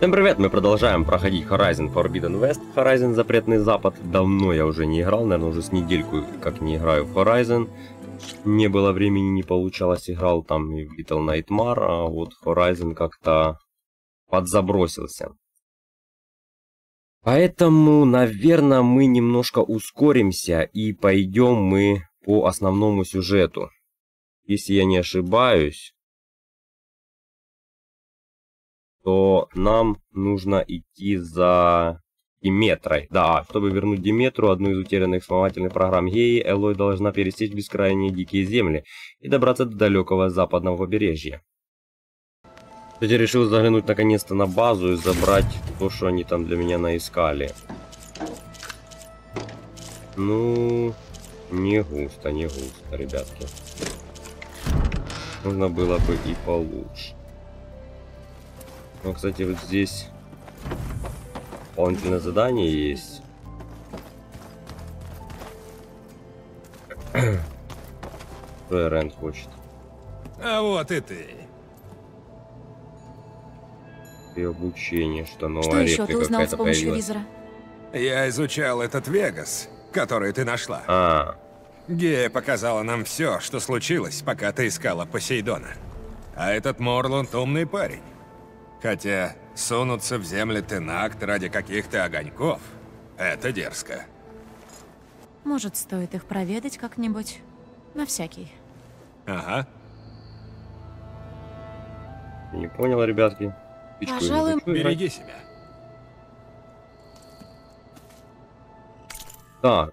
Всем привет, мы продолжаем проходить Horizon Forbidden West, Horizon Запретный Запад. Давно я уже не играл, наверное, уже с недельку как не играю в Horizon. Не было времени, не получалось, играл там и в Little Nightmare, а вот Horizon как-то подзабросился. Поэтому, наверное, мы немножко ускоримся и пойдем мы по основному сюжету. Если я не ошибаюсь, то нам нужно идти за Диметрой. Да, чтобы вернуть Диметру, одну из утерянных вспомогательных программ Геи, Элой должна пересечь бескрайние дикие земли и добраться до далекого западного побережья. Кстати, решил заглянуть наконец-то на базу и забрать то, что они там для меня наискали. Ну, не густо, не густо, ребятки. Нужно было бы и получше. Ну, кстати, вот здесь дополнительное задание есть. Что Рен хочет? А вот и ты. И обучение, что новая Что еще ты реплика узнал с какая-то помощью появилась. визора? Я изучал этот Вегас, который ты нашла. А, Гея показала нам все, что случилось, пока ты искала Посейдона. А этот Морланд умный парень. Хотя сунуться в земли Тенакт ради каких-то огоньков — это дерзко. Может, стоит их проведать как-нибудь? На всякий. Ага. не понял, ребятки. Птичку Пожалуй, играть. Береги себя. Так.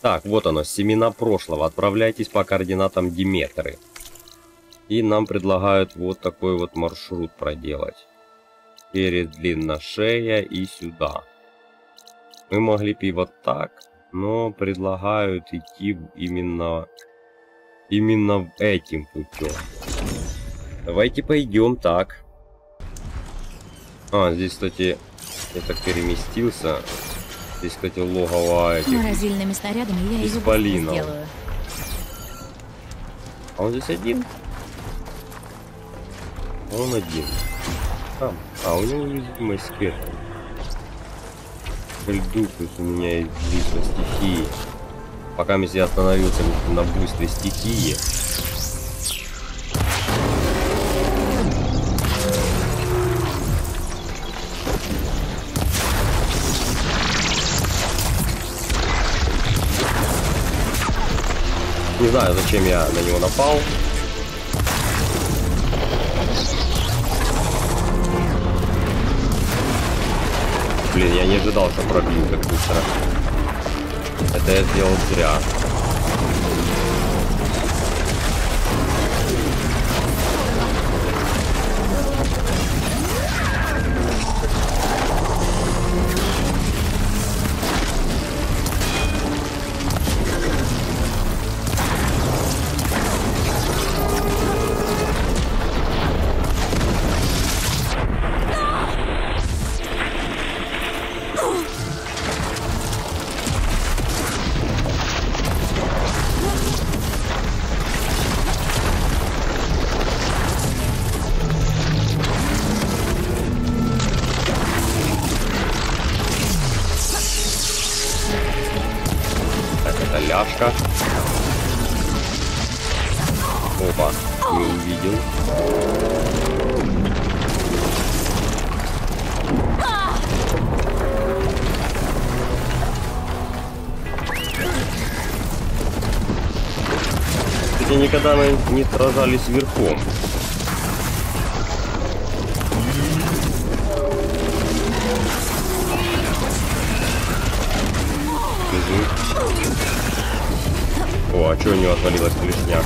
Так, вот оно, семена прошлого. Отправляйтесь по координатам Диметры. И нам предлагают вот такой вот маршрут проделать. Через длинношея и сюда. Мы могли бы и вот так, но предлагают идти именно, именно этим путем. Давайте пойдем так. А, здесь, кстати, я так переместился. Здесь, кстати, логово этих. Морозильными снарядами я Исполинов. сделаю. А он здесь один? Он один. Там. А, у него уязвимость к этому. К льду, плюс у меня есть буйство стихии. Пока я остановился на буйстве стихии. Не знаю, зачем я на него напал. Блин, я не ожидал, что пробью так быстро. Это я сделал зря. Ляжка. Опа, не увидел. Кстати, никогда мы не сражались верхом. А что у него отвалилась клешня?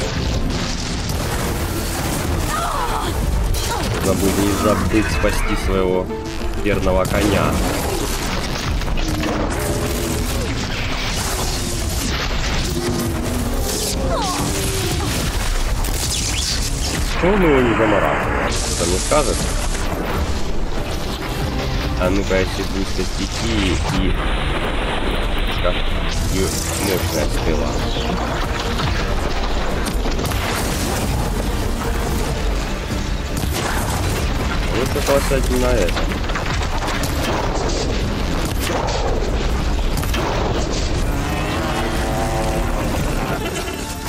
Забудь не забыть спасти своего верного коня. Он его не замораживает. Что мне скажет? А ну-ка, если быстро стихии и... Как и мощная стрела. Касательно этого.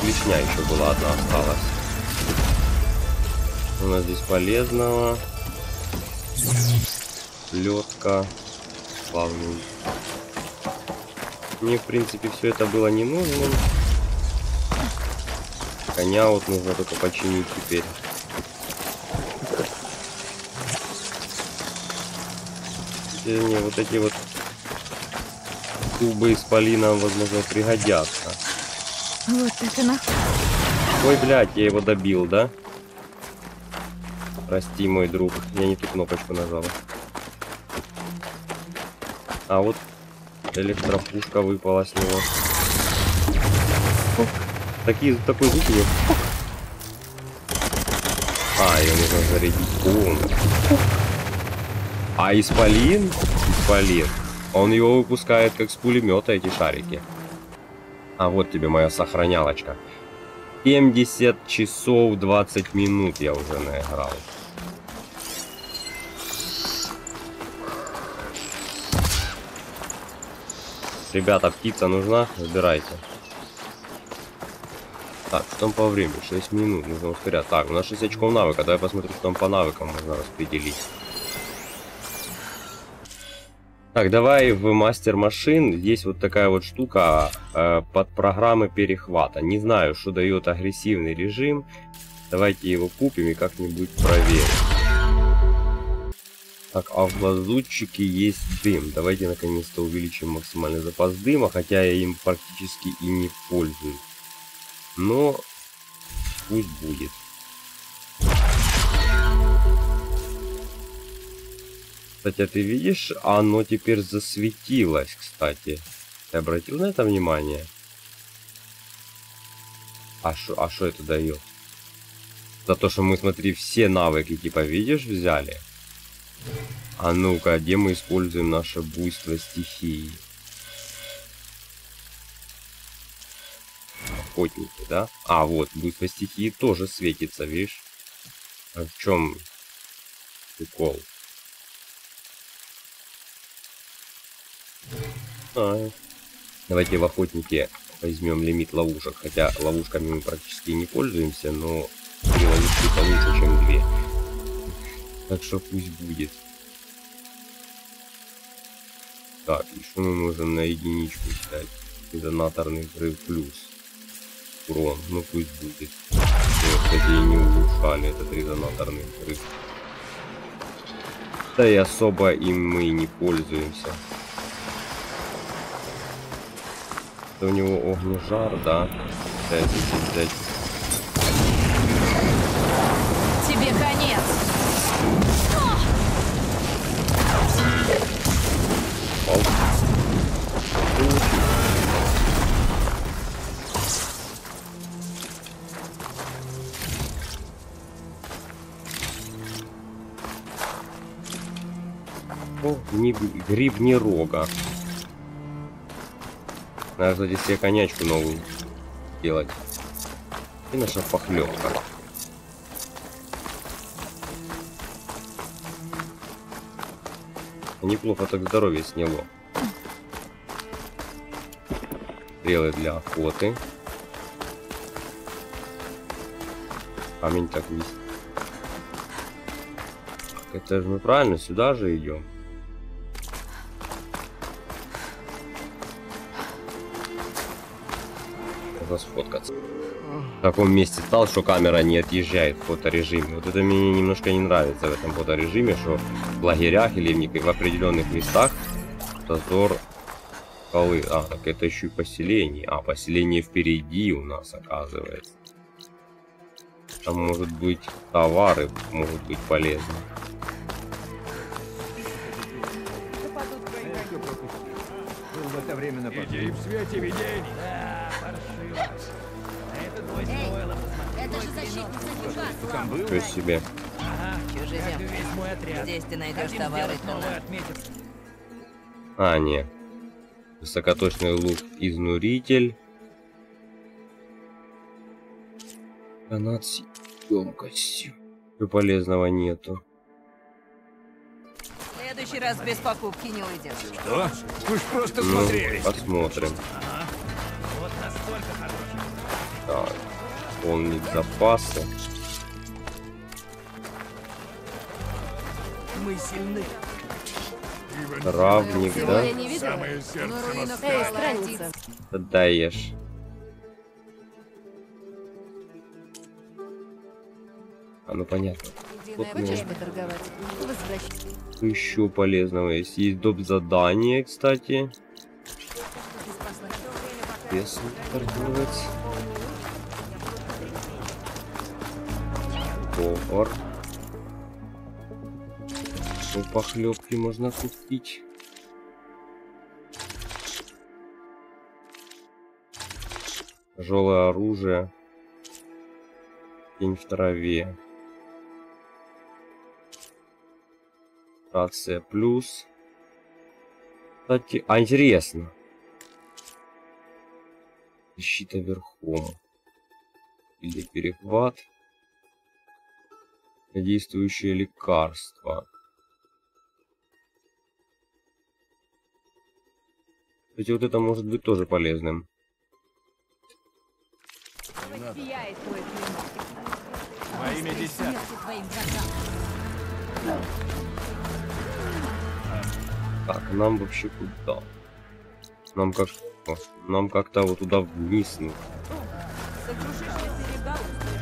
Лишня еще была одна осталась. У нас здесь полезного. Ледка. Плавный. Мне, в принципе, все это было не нужно. Коня вот нужно только починить теперь. Мне вот эти вот тубы из полина, возможно, пригодятся. Вот это на... Ой, блядь, я его добил, да? Прости, мой друг, я не ту кнопочку нажал. А вот электропушка выпала с него. Такие, такой звук у него. А, ее нужно зарядить полностью. А исполин? Исполин. Он его выпускает как с пулемета эти шарики. А вот тебе моя сохранялочка. 70 часов 20 минут я уже наиграл. Ребята, птица нужна? Забирайте. Так, что там по времени? 6 минут, нужно ускорять. Так, у нас 6 очков навыка. Давай посмотрим, что там по навыкам можно распределить. Так, давай в мастер машин. Есть вот такая вот штука э, под программы перехвата. Не знаю, что дает агрессивный режим. Давайте его купим и как-нибудь проверим. Так, а в лазутчике есть дым. Давайте наконец-то увеличим максимальный запас дыма, хотя я им практически и не пользуюсь. Но пусть будет. Кстати, а ты видишь, оно теперь засветилось, кстати. Ты обратил на это внимание? А что а это дает? За то, что мы, смотри, все навыки, типа, видишь, взяли. А ну-ка, где мы используем наше буйство стихии? Охотники, да? А, вот, буйство стихии тоже светится, видишь? А в чем прикол? А, давайте в охотнике возьмем лимит ловушек. Хотя ловушками мы практически не пользуемся, но три ловушки получше, чем две. Так что пусть будет. Так, еще мы можем на единичку взять. Резонаторный взрыв плюс. Урон, ну пусть будет. Вот, кстати, и не улучшали этот резонаторный взрыв. Да и особо им мы не пользуемся. Это у него огнежар, да? Сейчас здесь взять. Тебе конец! О, не, грибни рога. Надо, кстати, себе конячку новую делать. И наша похлебка. Неплохо так здоровье сняло. Стрелы для охоты. Камень так висит. Это же мы правильно сюда же идем. Сфоткаться. В таком месте стал, что камера не отъезжает в фоторежиме. Вот это мне немножко не нравится в этом фоторежиме, что в лагерях или в определенных местах дозор скалы. А, так это еще и поселение. А, поселение впереди у нас оказывается. Там может быть товары, могут быть полезны. Иди в свете видений. Ньюкасла. Там был? То есть себе. Чужезем. Здесь ты найдешь товары. А, нет. Высокоточный лук изнуритель. Канат с емкостью. Ничего полезного нету. следующий раз без покупки не уйдешь. Что? Мы ж просто Ну, смотрелись. посмотрим. Вот настолько хороший. Так, полнить запасы. Мы сильны. Травник, да? я не видела. Эй. Даешь. А ну понятно. Вот Хочешь поторговать? Возвращай. еще полезного есть. Есть доп. задание, кстати. Весом торговать. Повар. Ну, похлебки можно купить. Тяжелое оружие. Тень в траве. Рация плюс. Кстати, а интересно. Защита верхом. Или перехват. Действующее лекарство. Кстати, вот это может быть тоже полезным. Во имя. Так, нам вообще куда? Нам как... Нам как-то вот туда вниз нужно.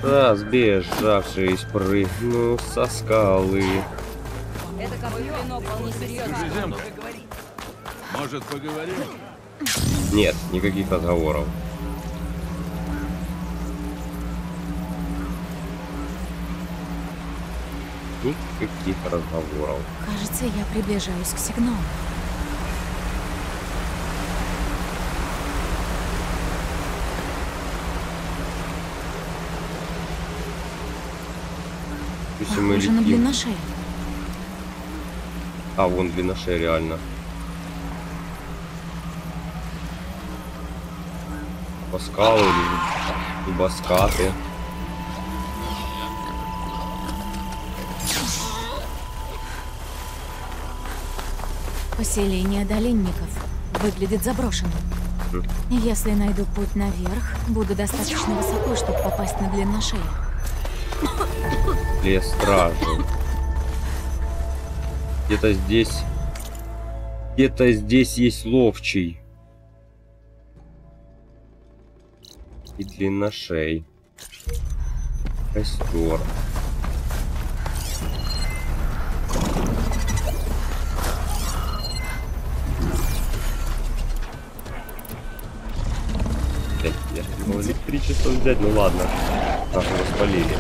Да, сбежавший спрыгнул со скалы. Это копье вполне серьезно. Может, поговорим? Нет, никаких разговоров. Никаких разговоров. Кажется, я приближаюсь к сигналу. Похоже на длинношею. А, вон длинношея реально. Паскалы, баскаты. Поселение долинников выглядит заброшенным. Хм. Если найду путь наверх, буду достаточно высоко, чтобы попасть на длинношею. Лес стражи. Где-то здесь... Где-то здесь есть ловчий. И длинношей. Костер. Блядь, я хотел электричество взять, ну ладно. Так, его спалили.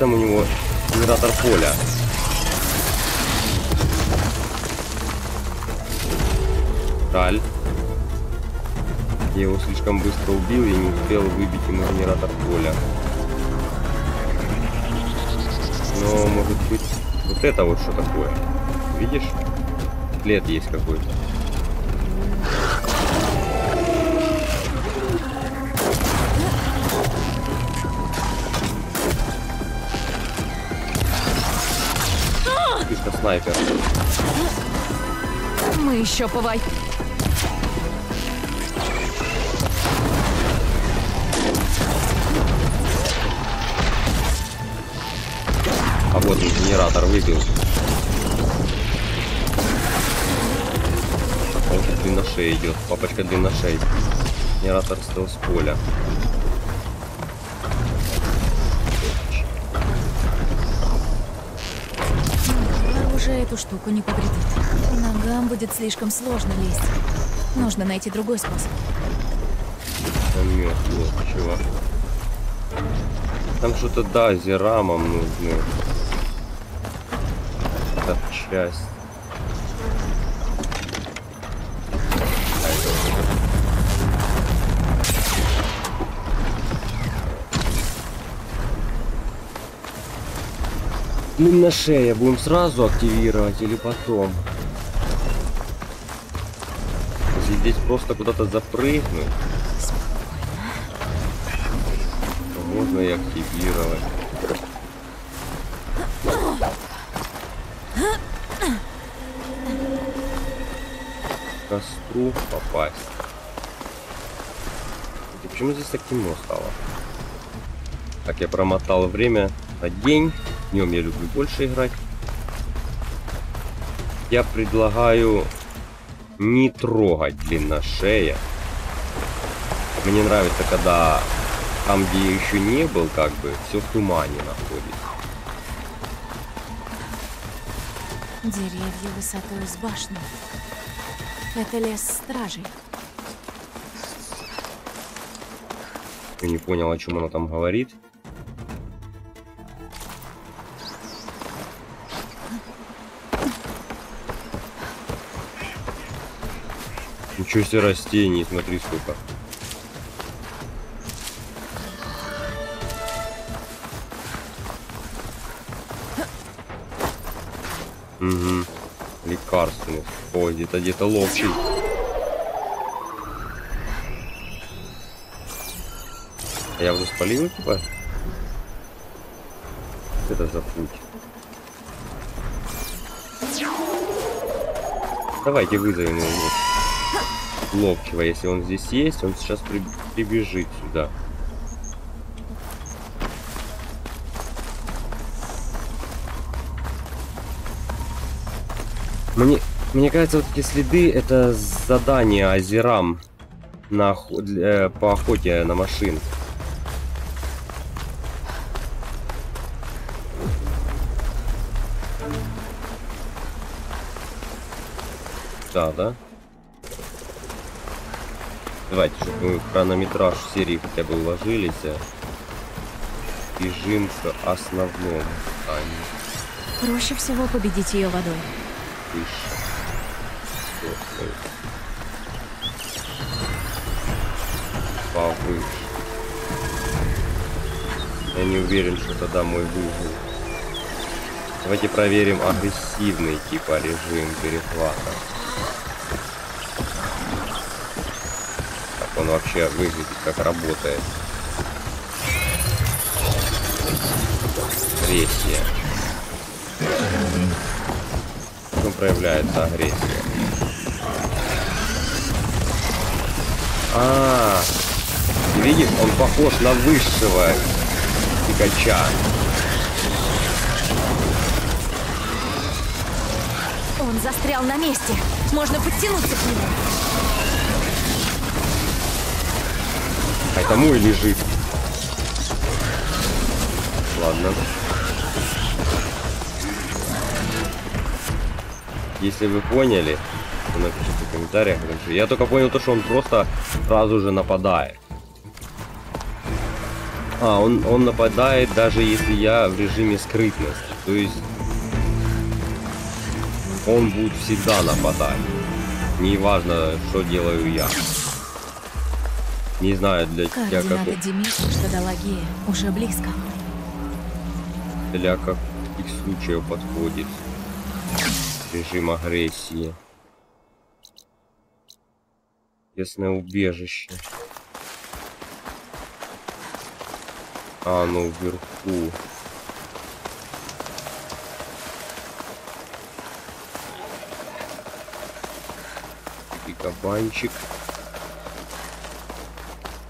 Там у него генератор поля? Жаль. Я его слишком быстро убил и не успел выбить ему генератор поля. Но может быть вот это вот что такое? Видишь? След есть какой-то. Снайпер. Мы еще повой... А вот он, генератор выбил. Он тут длинношей идет. Папочка длинношей. Генератор стал с поля. Эту штуку не повредит. Ногам будет слишком сложно лезть. Нужно найти другой способ. Помет ловчего. Там что-то, да, зерамом нужны. Это часть. Длинношея будем сразу активировать или потом? здесь просто куда-то запрыгнуть. Можно и активировать. К костру попасть. И почему здесь так темно стало? Так, я промотал время на день. Днем я люблю больше играть. Я предлагаю не трогать длинношея. Мне нравится, когда там, где я еще не был, как бы, все в тумане находится. Деревья высотой с башню. Это лес стражей. Я не понял, о чем она там говорит. Ничего себе растений, смотри сколько. Угу. Лекарственный. Ой, где-то где-то ловчий. А я уже спалил типа? Это за путь? Давайте вызовем его. Ловчего, если он здесь есть, он сейчас при- прибежит сюда. Мне, мне кажется, вот эти следы это задание Азерам на для- э, по охоте на машин. Да, да? Давайте, чтобы мы в хронометраж серии хотя бы уложились. а. Бежим к основному зданию. Проще всего победить ее водой. Выше. Повыше. Я не уверен, что тогда мой выжил. Давайте проверим агрессивный типа режим перехвата. Он вообще выглядит, как работает. Агрессия. В чем проявляется агрессия? А, ты видишь, он похож на высшего Пикача. Он застрял на месте. Можно подтянуться к нему. А это мой лежит. Ладно. Если вы поняли, то напишите в комментариях. что Я только понял то, что он просто сразу же нападает. А, он, он нападает даже если я в режиме скрытности. То есть он будет всегда нападать. Неважно, что делаю я. Не знаю, для тебя как Диметра, что дала Гея, уже близко. для каких случаев подходит режим агрессии. Тесное убежище. А, ну вверху. И кабанчик.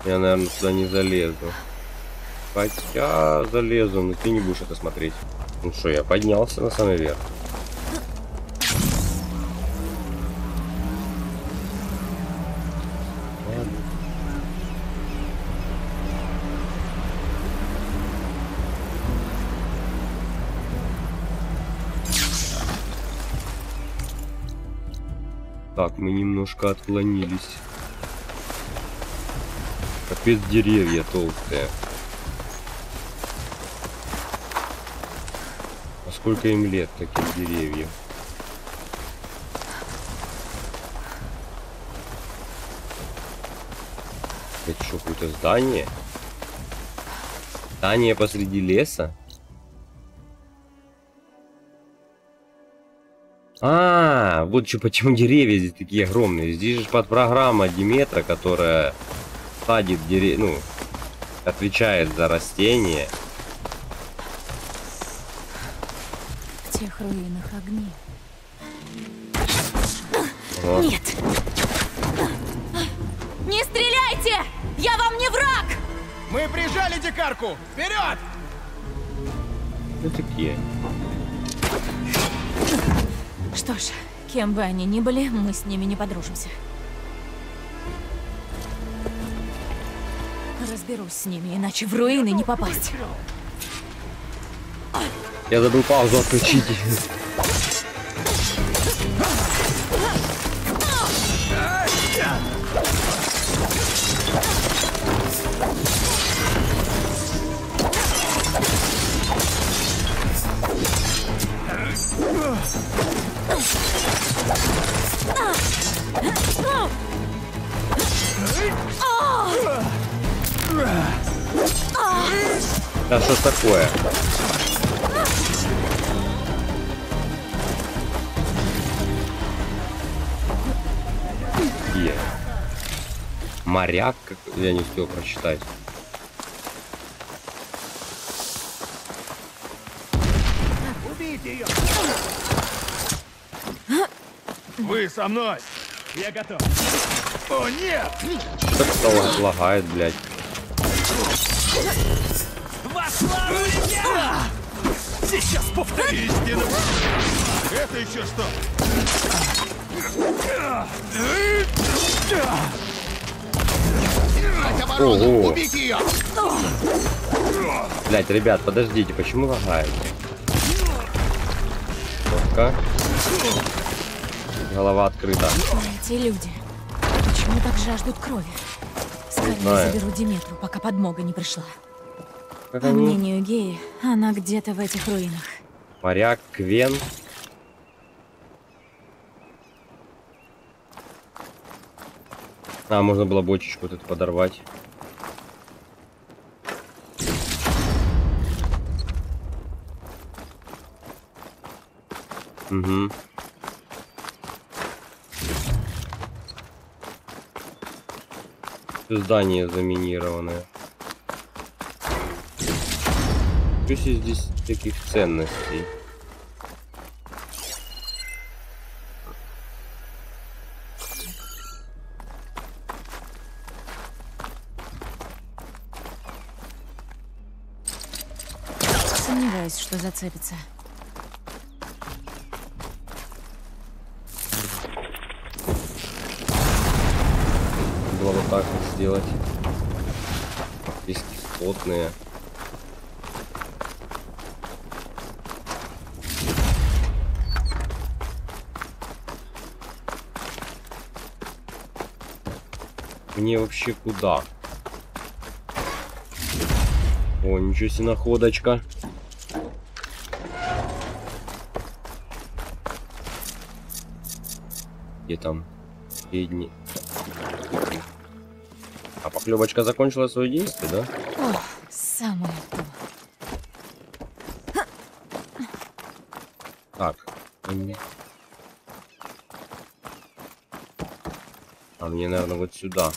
Я, наверное, туда не залезу. Хотя залезу, но ты не будешь это смотреть. Ну что, я поднялся на самый верх. Так, мы немножко отклонились. Капец деревья толстые. А сколько им лет таких деревьев? Это что, какое-то здание? Здание посреди леса? А, вот что, почему деревья здесь такие огромные. Здесь же под программа Диметра, которая садит деревья, ну, отвечает за растения. В тех руинах огни. Вот. Нет! Не стреляйте! Я вам не враг! Мы прижали дикарку! Вперед! Кто такие? Что ж, кем бы они ни были, мы с ними не подружимся. Разберусь с ними, иначе в руины не попасть. Я забыл паузу отключить. Ж такое? Какие? Моряк? как- Я не успел прочитать. Вы со мной! Я готов! О, нет! Что-то лагает, блядь. Восславлю я! Сейчас повторю истину! Это еще что? Ого. Убейте ее! Блять, ребят, подождите, почему лагает? Только. Голова открыта. Эти люди, почему так жаждут крови? Скорее заберу Диметру, пока подмога не пришла. По мнению Геи, она где-то в этих руинах. Моряк, Квен. А, можно было бочечку тут подорвать. Угу. Здание заминированное. Себе здесь таких ценностей? Сомневаюсь, что зацепится. было вот так вот сделать. Здесь плотные. Мне вообще куда? О, ничего себе находочка. Где там? Средний. А поклевочка закончила свое действие, да? О, самое то. Так. м. А мне, наверное, вот сюда.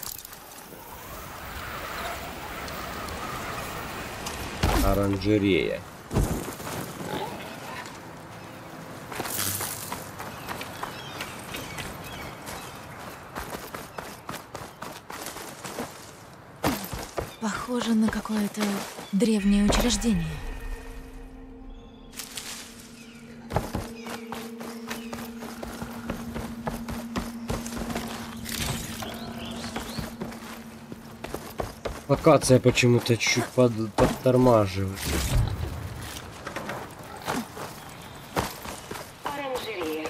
Оранжерея. Похоже на какое-то древнее учреждение. Локация почему-то чуть под, подтормаживает. Оранжерея.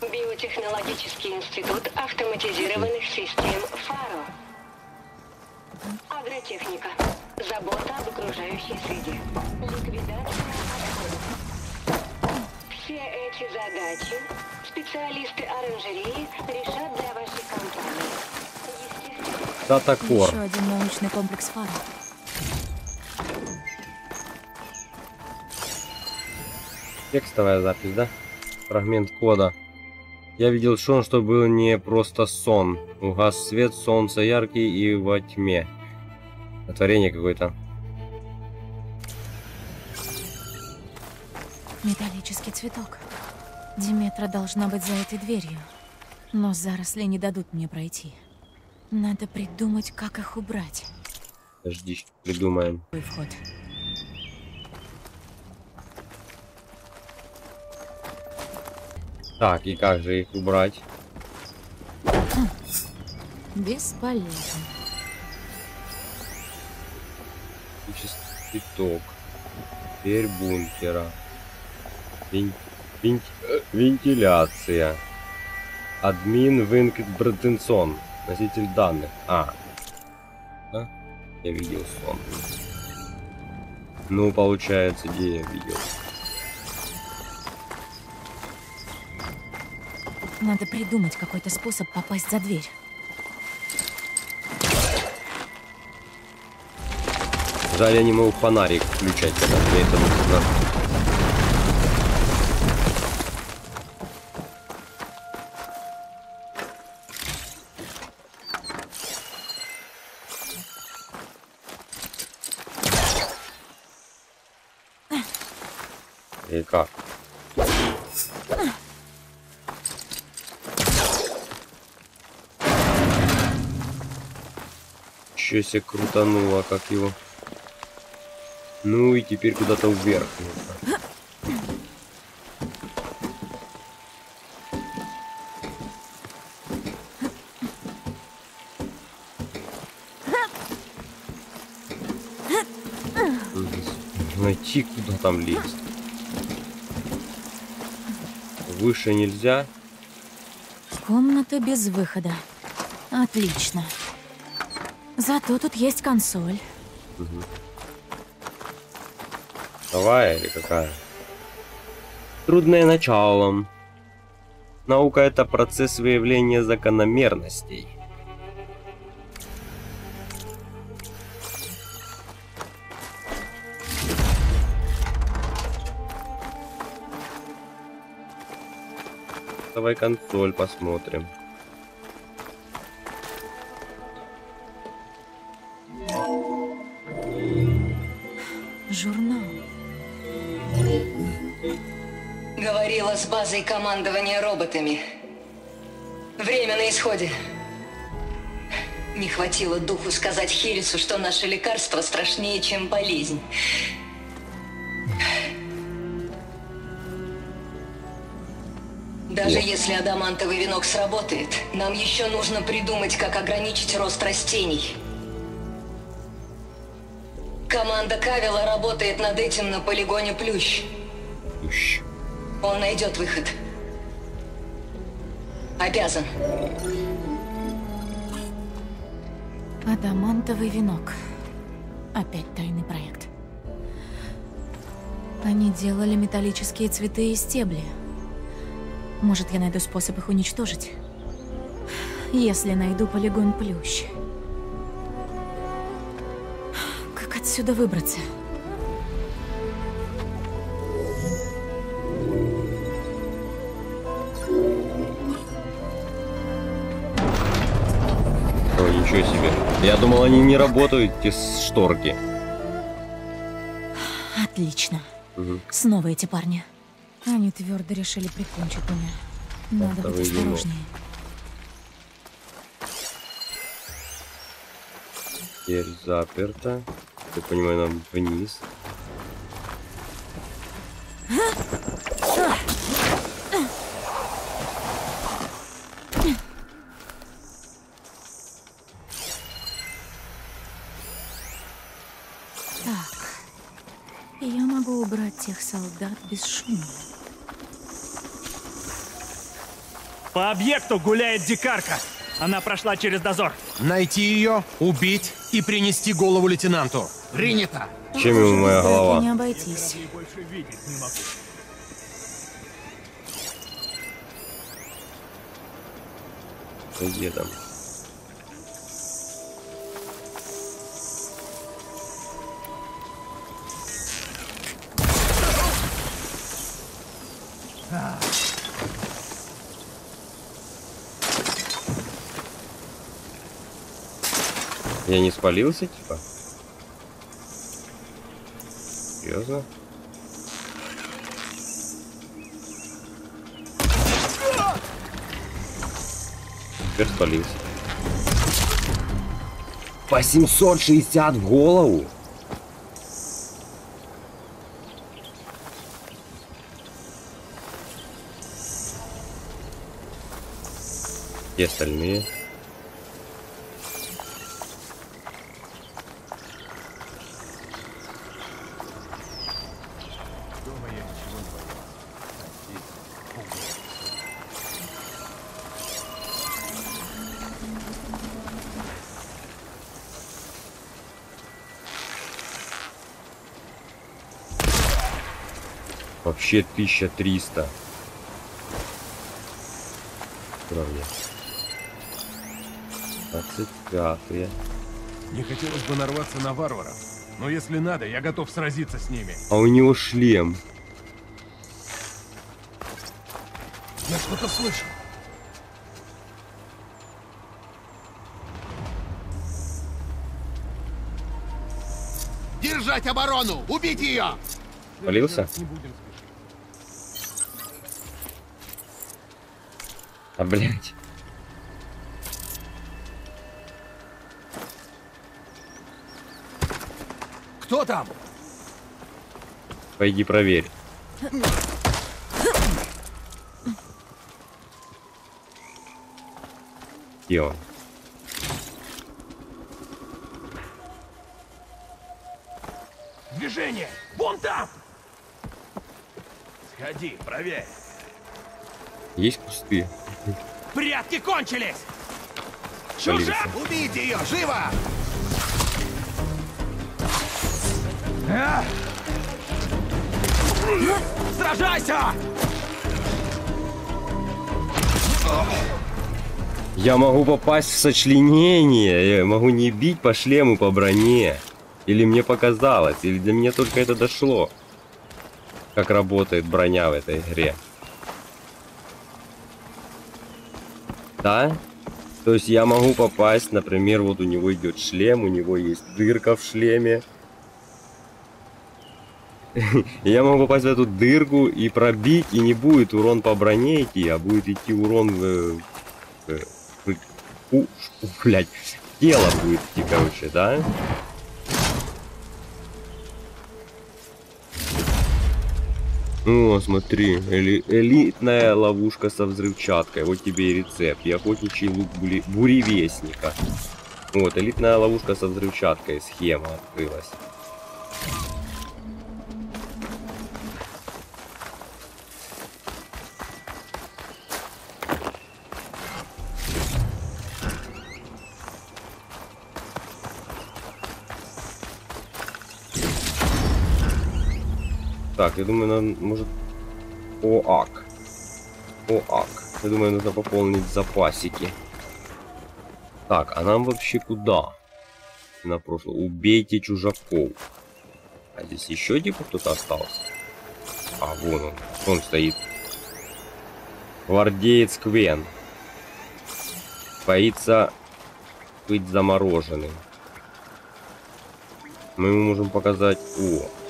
Биотехнологический институт автоматизированных систем ФАРО. Агротехника. Забота об окружающей среде. Ликвидация отходов. Все эти задачи специалисты оранжереи решат для вашей компании. Естественно, Датакор. Еще один научный комплекс фара. Текстовая запись, да? Фрагмент кода. Я видел сон, что был не просто сон. Угас свет, солнце яркий и во тьме. Творение какое-то. Металлический цветок. Диметра должна быть за этой дверью. Но заросли не дадут мне пройти. Надо придумать, как их убрать. Подожди, придумаем. Вход. Так, и как же их убрать? Бесполезно. Электрический цветок. Дверь бункера. Вен- вен- э, Вентиляция. Админ Винкет Братенсон. Носитель данных. А. Я видел сон. Ну, получается, где я видел? Надо придумать какой-то способ попасть за дверь. Жаль, я не могу фонарик включать, когда мне это нужно. Еще себе крутануло, как его. Ну и теперь куда-то вверх. Найти, куда там лезть. Выше нельзя. Комната без выхода. Отлично. Зато тут есть консоль. Давай или какая? Трудное начало. Наука это процесс выявления закономерностей. Давай консоль посмотрим. С базой командования роботами. Время на исходе. Не хватило духу сказать Хирису, что наше лекарство страшнее, чем болезнь. Даже если адамантовый венок сработает, нам еще нужно придумать, как ограничить рост растений. Команда Кавила работает над этим на полигоне Плющ. Ущ. Он найдет выход. Обязан. Адамантовый венок. Опять тайный проект. Они делали металлические цветы и стебли. Может, я найду способ их уничтожить? Если найду полигон плющ. Как отсюда выбраться? Я думал, они не работают, эти шторки. Отлично. Мгм. Снова эти парни. Они твердо решили прикончить меня. Надо Второй быть осторожнее. Дверь заперта. Я понимаю, нам вниз. Так. Я могу убрать тех солдат без шума. По объекту гуляет дикарка. Она прошла через дозор. Найти ее, убить и принести голову лейтенанту. Принято. Чем ему моя голова? не обойтись. Где там? Я не спалился, типа? Серьезно? Теперь спалился. По 760 в голову? Где остальные? Вообще 1300. Уровня. 25 Не хотелось бы нарваться на варваров. Но если надо, я готов сразиться с ними. А у него шлем. Я что-то слышу. Держать оборону! Убить ее! Спалился? Не будем спешить. А, блядь. Кто там? Пойди проверь. Он? Движение! Вон там! Сходи, проверь. Есть кусты? Прятки кончились! Чужак! Убейте ее! Живо! Сражайся! Я могу попасть в сочленение. Я могу не бить по шлему, по броне. Или мне показалось, или до меня только это дошло. Как работает броня в этой игре. Да? То есть я могу попасть, например, вот у него идет шлем, у него есть дырка в шлеме. Я могу попасть в эту дырку и пробить, и не будет урон по броне идти, а будет идти урон в... в- блядь, тело будет идти, короче, да? О, смотри, эли- элитная ловушка со взрывчаткой. Вот тебе и рецепт. И охотничий лук були- буревестника. Вот, элитная ловушка со взрывчаткой. Схема открылась. Так, я думаю, нам может ОАК. ОАК. Я думаю, нужно пополнить запасики. Так, а нам вообще куда? На прошлое. Убейте чужаков. А здесь еще типа кто-то остался? А, вон он. Он стоит. Гвардеец Квен. Боится быть замороженным. Мы ему можем показать... О,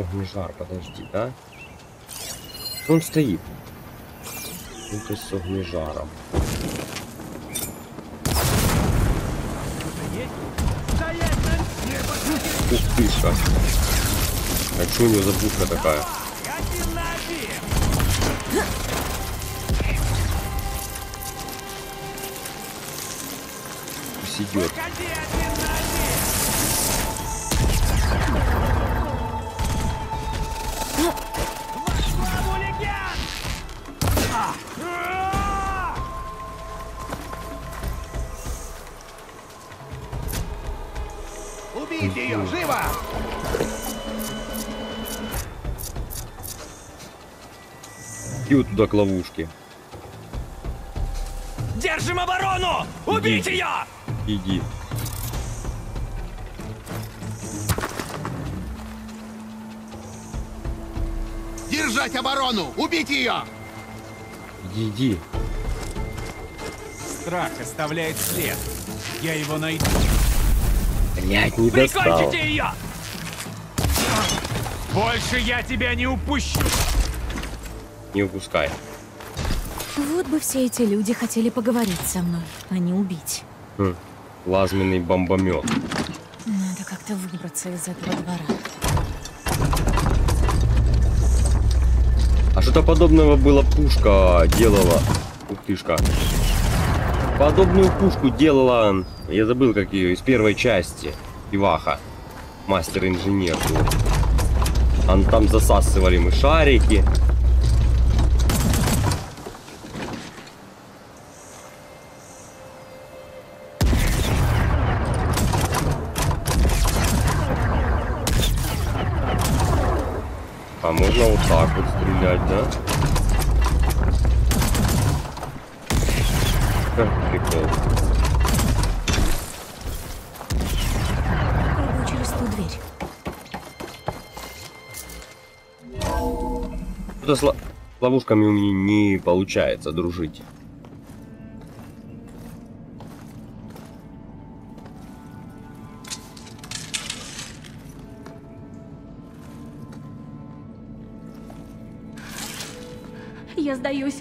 огнежар, подожди, да? Он стоит. Ну, есть с огнежаром. Ух ты ж как. А что у него за бушка такая? Один Ловите ее, живо! И вот туда к ловушке. Держим оборону! Убейте ее! Иди. Держать оборону! Убить ее! Иди. Страх оставляет след. Я его найду. Блять, не достал. Прикончите ее! Больше я тебя не упущу! Не упускай. Вот бы все эти люди хотели поговорить со мной, а не убить. Хм. Плазменный бомбомет. Надо как-то выбраться из этого двора. А что-то подобного было пушка делала. Ух тышка. Подобную пушку делала, я забыл как ее, из первой части. Иваха. Мастер-инженер был. Там засасывали мы шарики. Что-то с ло- ловушками у меня не получается дружить. Я сдаюсь.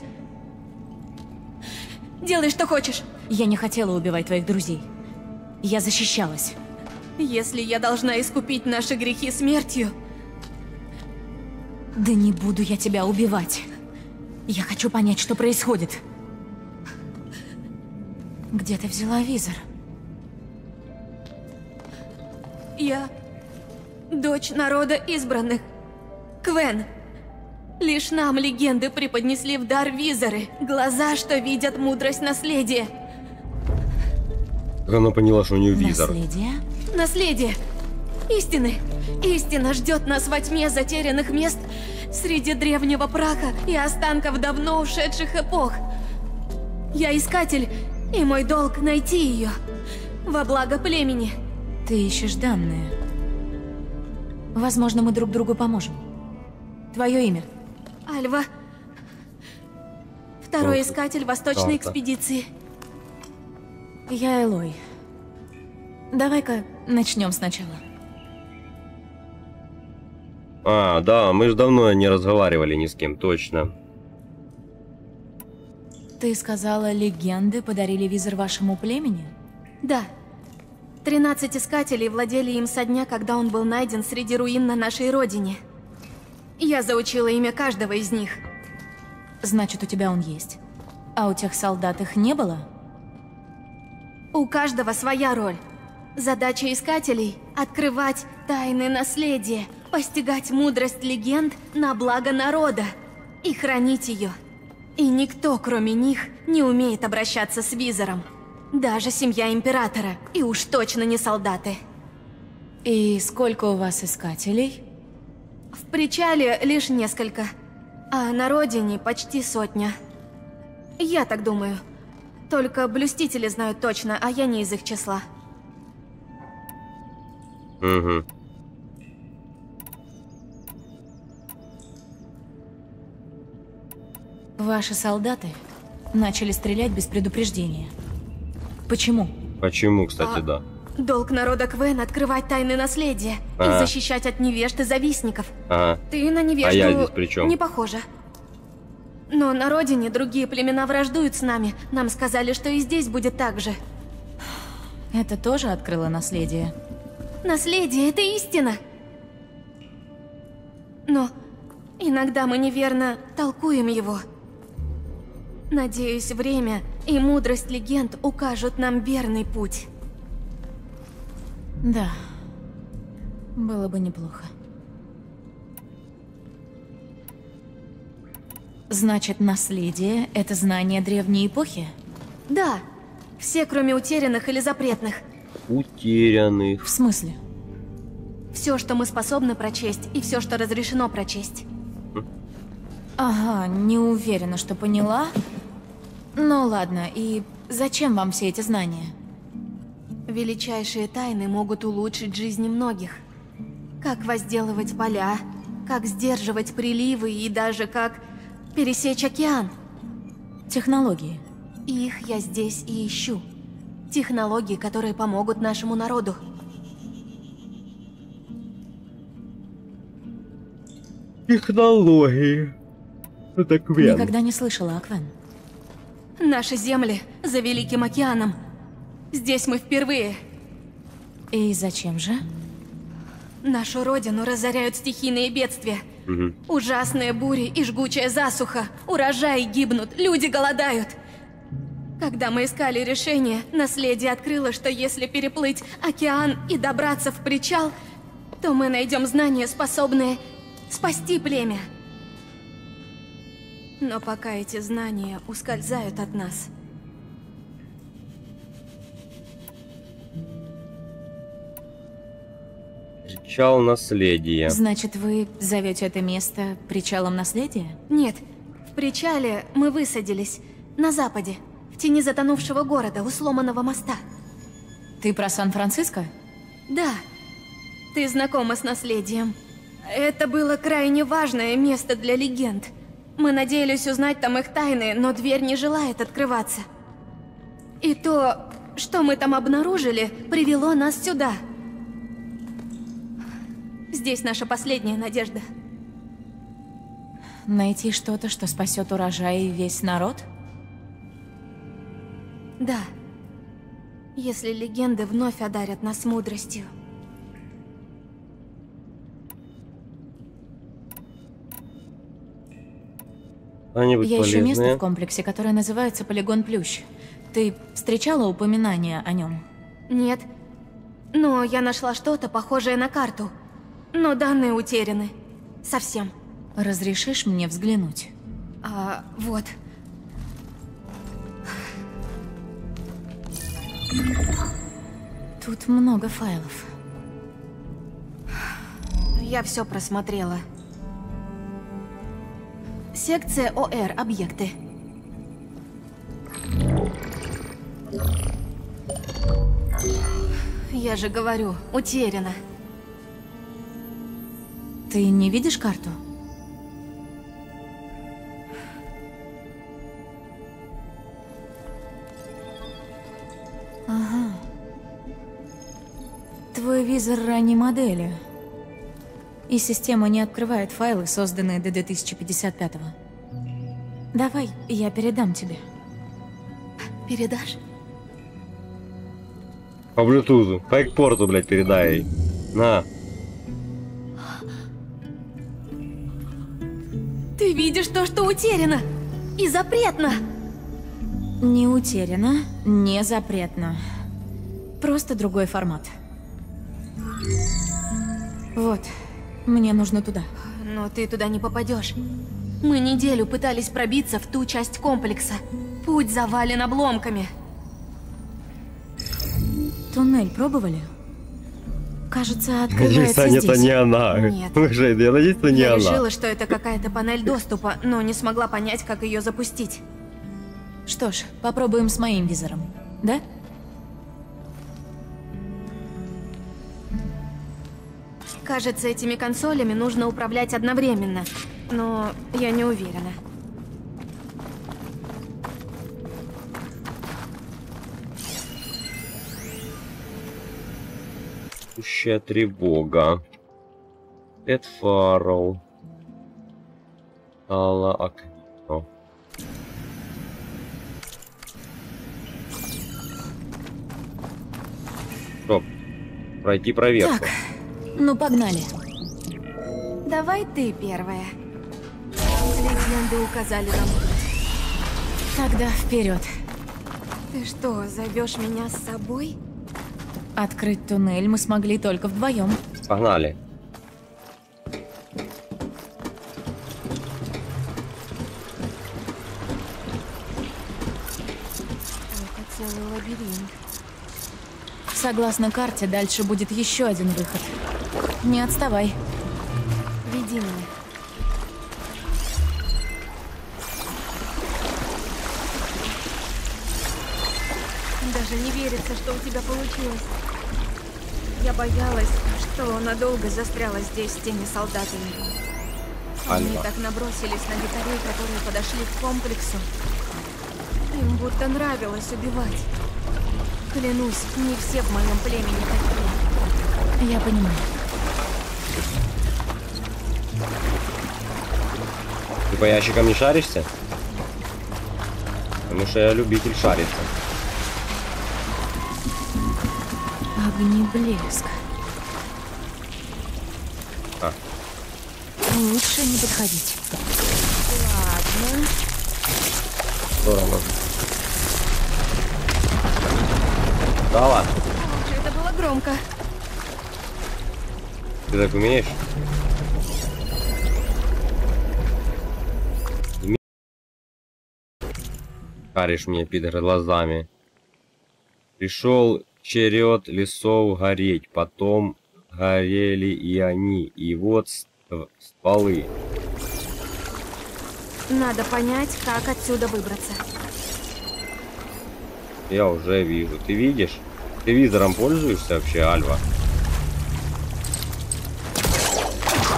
Делай, что хочешь. Я не хотела убивать твоих друзей. Я защищалась. Если я должна искупить наши грехи смертью, Да не буду я тебя убивать. Я хочу понять, что происходит. Где ты взяла визор? я дочь народа избранных. Квен. Лишь нам легенды преподнесли в дар визоры, глаза, что видят мудрость наследия. Она поняла, что у нее визор? Наследие? Наследие. Истины. Истина ждет нас во тьме затерянных мест среди древнего праха и останков давно ушедших эпох. Я искатель, и мой долг найти ее. Во благо племени. Ты ищешь данные. Возможно, мы друг другу поможем. Твое имя? Альва. Второй Карта. искатель восточной Карта. экспедиции. Я Элой. Давай-ка начнем сначала. А, да, мы же давно не разговаривали ни с кем, точно. Ты сказала, легенды подарили визор вашему племени? Да. Тринадцать искателей владели им со дня, когда он был найден среди руин на нашей родине. Я заучила имя каждого из них. Значит, у тебя он есть. А у тех солдат их не было? У каждого своя роль. Задача искателей — открывать тайны наследия, постигать мудрость легенд на благо народа и хранить ее. И никто, кроме них, не умеет обращаться с визором. Даже семья императора, и уж точно не солдаты. И сколько у вас искателей? В причале лишь несколько, а на родине почти сотня. Я так думаю. Только блюстители знают точно, а я не из их числа. Угу. Ваши солдаты начали стрелять без предупреждения. Почему? Почему, кстати, А- да. Долг народа Квен открывать тайны наследия А. и защищать от невежд и завистников. Ага. Ты на невежду А я здесь при чем? не похожа. Но на родине другие племена враждуют с нами. Нам сказали, что и здесь будет так же. Это тоже открыло наследие. Наследие — это истина. Но иногда мы неверно толкуем его. Надеюсь, время и мудрость легенд укажут нам верный путь. Да. Было бы неплохо. Значит, наследие — это знание древней эпохи? Да, все, кроме утерянных или запретных. Утерянных. В смысле? Все, что мы способны прочесть, и все, что разрешено прочесть. Ага, не уверена, что поняла. Ну ладно, и зачем вам все эти знания? Величайшие тайны могут улучшить жизни многих. Как возделывать поля, как сдерживать приливы и даже как пересечь океан. Технологии. Их я здесь и ищу. Технологии, которые помогут нашему народу. Технологии. Это Квен. Никогда не слышала о Квен. Наши земли за Великим океаном. Здесь мы впервые. И зачем же? Нашу родину разоряют стихийные бедствия. Мгм. Ужасные бури и жгучая засуха. Урожаи гибнут, люди голодают. Когда мы искали решение, наследие открыло, что если переплыть океан и добраться в причал, то мы найдем знания, способные спасти племя. Но пока эти знания ускользают от нас. Причал наследия. Значит, вы зовете это место причалом наследия? Нет, в причале мы высадились, на западе, в тени затонувшего города, у сломанного моста. Ты про Сан-Франциско? Да, ты знакома с наследием. Это было крайне важное место для легенд. Мы надеялись узнать там их тайны, но дверь не желает открываться. И то, что мы там обнаружили, привело нас сюда. Здесь наша последняя надежда. Найти что-то, что спасет урожай и весь народ? Да. Если легенды вновь одарят нас мудростью. Они-нибудь Я ищу место в комплексе, которое называется Полигон Плющ. Ты встречала упоминания о нем? Нет. Но я нашла что-то похожее на карту. Но данные утеряны. Совсем. Разрешишь мне взглянуть? А, вот. Тут много файлов. Я все просмотрела. Секция ОР. Объекты. Я же говорю, утеряна. Ты не видишь карту? Ага. Твой визор ранней модели. И система не открывает файлы, созданные до 2055-го. Давай, я передам тебе. Передашь? По блютузу. По экпорту, блядь, передай ей. На. Ты видишь то, что утеряно. И запретно. Не утеряно, не запретно. Просто другой формат. Вот, мне нужно туда. Но ты туда не попадешь. Мы неделю пытались пробиться в ту часть комплекса. Путь завален обломками. Туннель пробовали? Кажется, Надеюсь, открывается Таня, здесь. это не она. Нет. Слушай, я надеюсь, это не Я она. решила, что это какая-то панель доступа, но не смогла понять, как ее запустить. Что ж, попробуем с моим визором. Да? Кажется, этими консолями нужно управлять одновременно, но я не уверена. Пущая тревога. Эд Фаррелл. Алла Аквино. Стоп. Пройти проверку. Так, ну погнали. Давай ты первая. Легенды указали нам путь. Тогда вперед. Ты что, зовешь меня с собой? Открыть туннель мы смогли только вдвоем. Погнали. Это целый лабиринт. Согласно карте, дальше будет еще один выход. Не отставай. Веди меня. Даже не верится, что у тебя получилось. Я боялась, что надолго застряла здесь с теми солдатами. Они Альва. так набросились на дикарей, которые подошли к комплексу. Им будто нравилось убивать. Клянусь, не все в моем племени такие. Я понимаю. Ты по ящикам не шаришься? Потому что я любитель шариться. Огнеблеск. А. Лучше не подходить. Ладно. Здорово. Дала, Ох, Это было громко. ты так умеешь? Харишь мне, пидор, глазами. Пришел черед лесов гореть, потом горели и они, и вот ст- стволы. Надо понять, как отсюда выбраться. Я уже вижу. Ты видишь? Ты визором пользуешься вообще, Альва?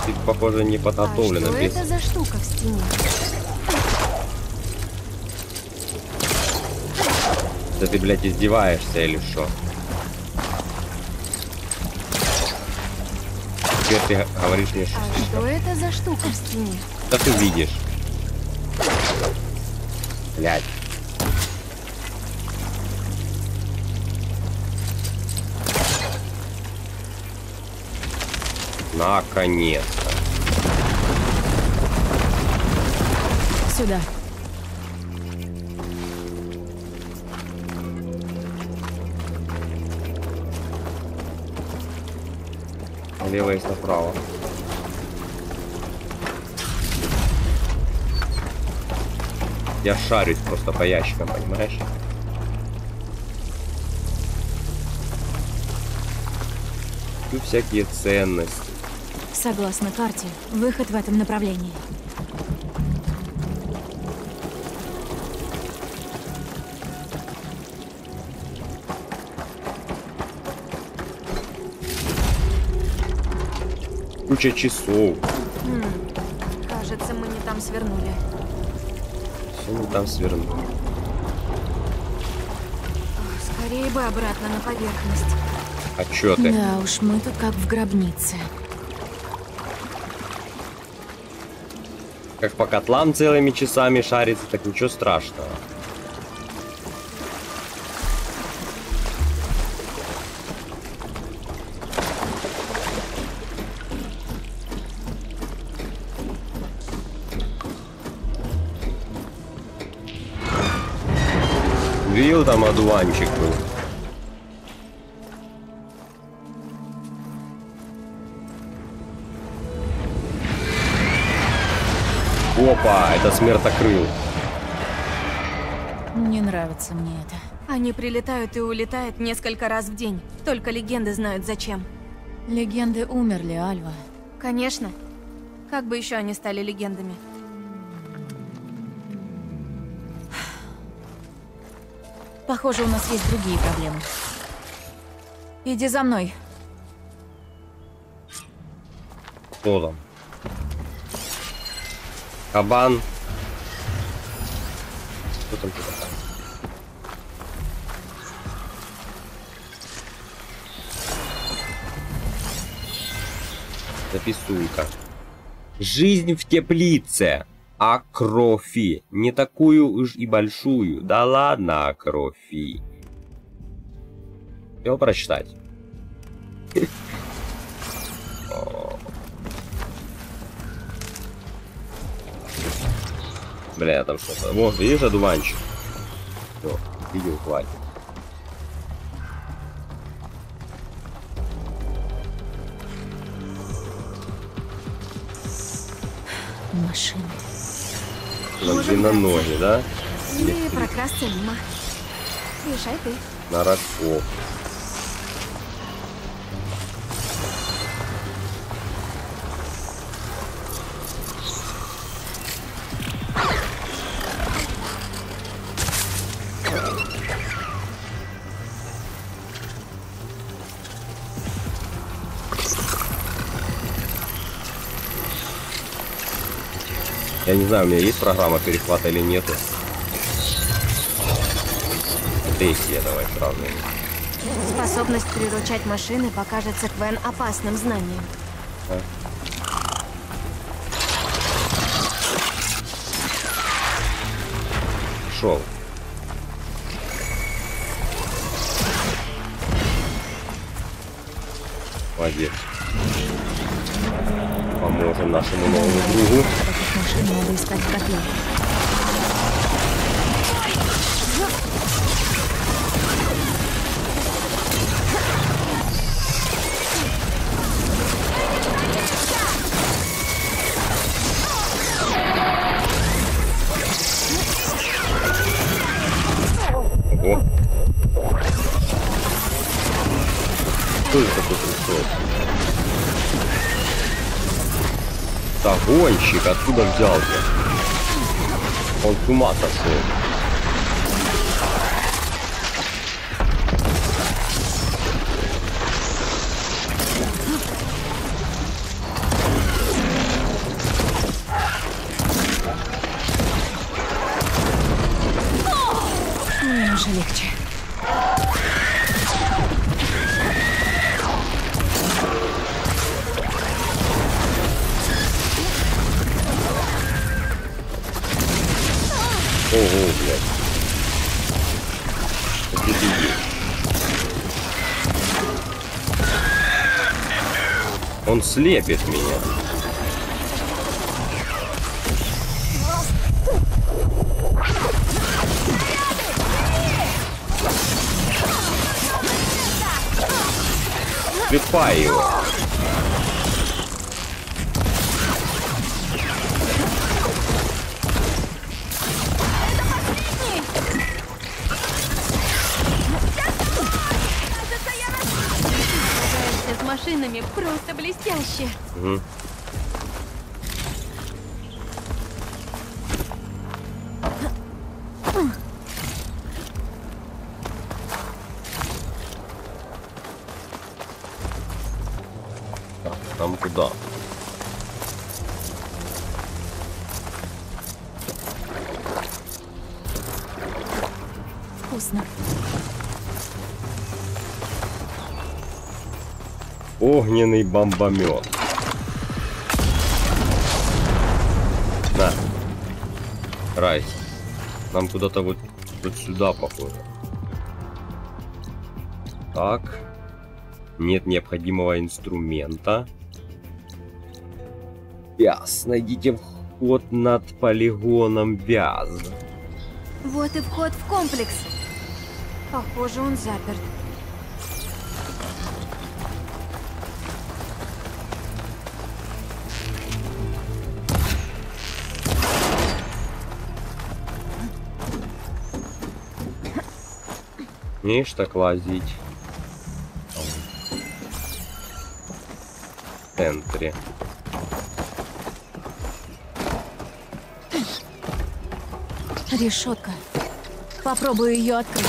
Ты, похоже, не А подготовлена. что без- это за штука в стене? Да ты, блядь, издеваешься или что? Теперь ты говоришь мне, что... А что это за штука в стене? Да ты видишь. Блядь. Наконец-то. Сюда. Лево есть направо. Я шарюсь просто по ящикам, понимаешь? Тут всякие ценности. Согласно карте, выход в этом направлении. Куча часов. Хм, кажется, мы не там свернули. Все не там сверну. Ох, Скорее бы обратно на поверхность. А чё ты? Да уж, мы тут как в гробнице. Как по котлам целыми часами шарится, так ничего страшного. Там одуванчик был? Опа, это смертокрыл. Не нравится мне это. Они прилетают и улетают несколько раз в день. Только легенды знают зачем. Легенды умерли, Альва. Конечно. Как бы еще они стали легендами? Похоже, у нас есть другие проблемы. Иди за мной. Кто там? Кабан. Кто там такой? Записуй-ка. Жизнь в теплице. Акрофи. Не такую уж и большую. Да ладно, Акрофи. Его прочитать. Бля, там что-то. Во, видишь, одуванчик? Все, видео хватит. Машины. ноги, да? Или прокрасться мимо. Решай ты. На раскоп. Знаю, у меня есть программа перехвата или нету. Третья давай сразу. Способность приручать машины покажется Квен опасным знанием. Шел. Молодец. Поможем нашему новому другу. Таких машин надо искать в гонщик, откуда взялся? Он слепит меня. Слепай его. Мгм. Так, нам куда? Вкусно. Огненный бомбомет. Нам куда-то вот, вот сюда, похоже. Так. Нет необходимого инструмента. Вяз. Найдите вход над полигоном Вяз. Вот и вход в комплекс. Похоже, он заперт. Умеешь так лазить? В центре. Решетка. Попробую ее открыть.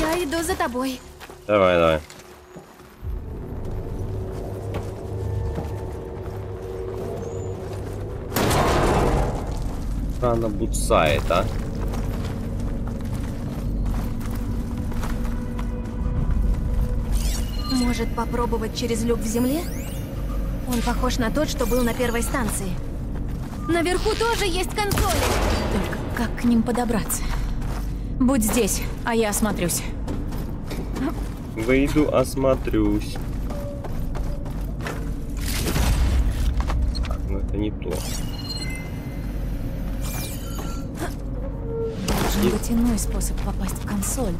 Я иду за тобой. Давай, давай. Рано буцает, а? Может попробовать через люк в земле? Он похож на тот, что был на первой станции. Наверху тоже есть консоли. Только как к ним подобраться? Будь здесь, а я осмотрюсь. Выйду, осмотрюсь. Способ попасть в консоль.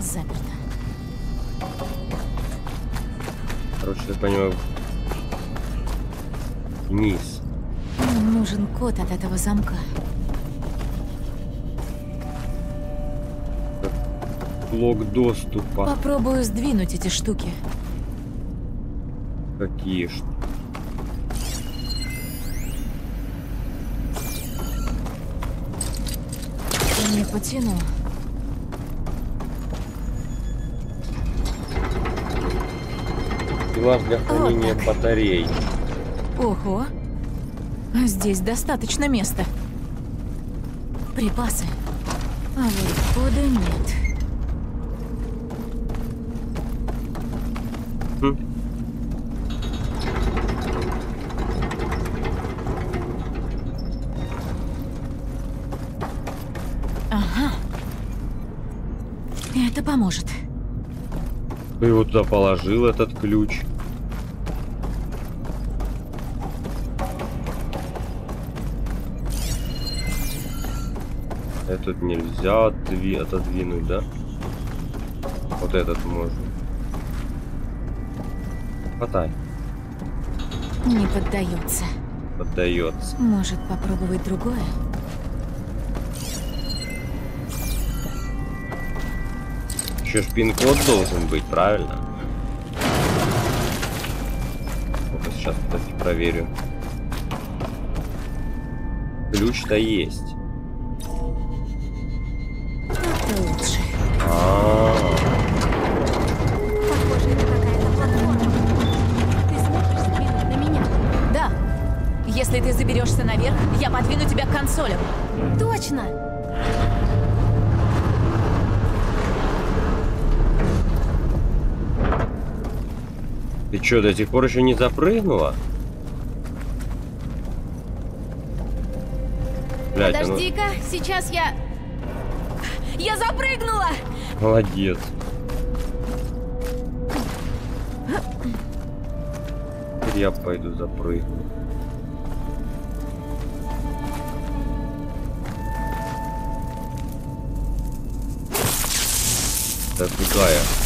Заперто. Короче, я понимаю. Вниз. Мне нужен код от этого замка. Блок доступа. Попробую сдвинуть эти штуки. Какие ж. Потяну. Стеллаж для хранения так. батарей. Ого. Здесь достаточно места. Припасы. А вот входа нет. Хм. Ага. Это поможет. Кто его туда положил, этот ключ? Этот нельзя отдви- отодвинуть, да? Вот этот можно. Хватай. Не поддается. Поддается. Может попробовать другое? Еще ж пин-код должен быть, правильно? Сейчас подожди, проверю. Ключ-то есть. Что, до сих пор еще не запрыгнула? Блять, ну Подожди-ка, сейчас я... Я запрыгнула! молодец. Теперь я пойду запрыгну. Да куда я?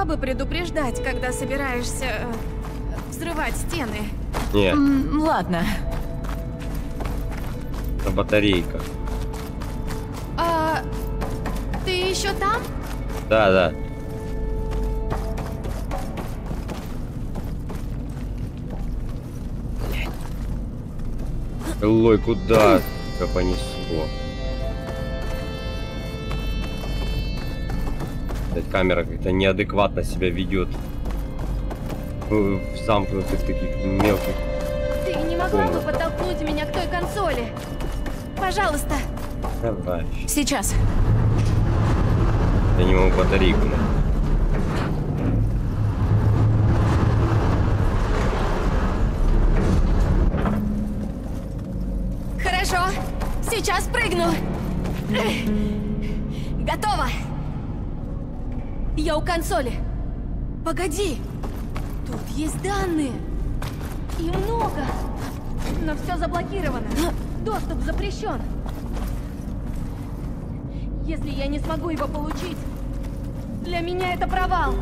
Могла бы предупреждать, когда собираешься... э, взрывать стены? Не, М, Ладно. на батарейках. А... Ты еще там? Да, да. Лой, куда тебя понесло? Камера как-то неадекватно себя ведет. В в замкнутых таких мелких. Ты не могла бы подтолкнуть меня к той консоли? Пожалуйста. Давай. Сейчас. Я не могу батарейку. Хорошо. Сейчас прыгну. Готово. Я у консоли. Погоди. Тут есть данные. И много. Но все заблокировано. Доступ запрещен. Если я не смогу его получить, для меня это провал.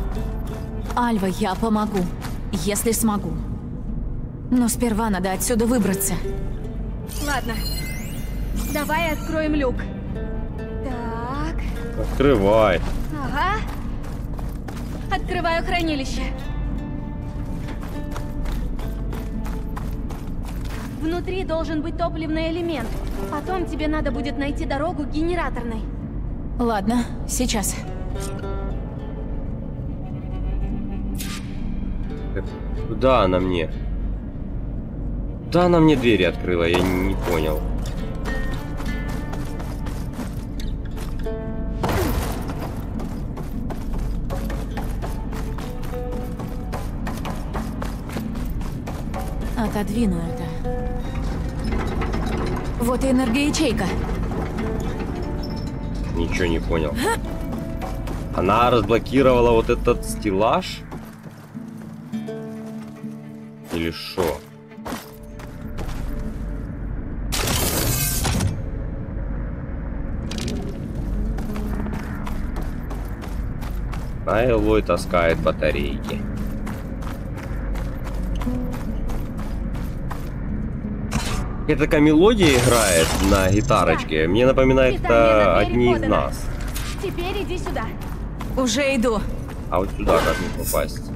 Альва, я помогу. Если смогу. Но сперва надо отсюда выбраться. Ладно. Давай откроем люк. Так. Открывай. Открываю хранилище. Внутри должен быть топливный элемент. Потом тебе надо будет найти дорогу к генераторной. Ладно, сейчас. Куда она мне? Да, она мне двери открыла, я не понял. Отодвину это. Вот и энергоячейка. Ничего не понял. Она разблокировала вот этот стеллаж? Или что? А Элой таскает батарейки. Это такая мелодия играет на гитарочке. Мне напоминает Питание двери одни из нас. Теперь иди сюда. Уже иду. А вот сюда как не попасть?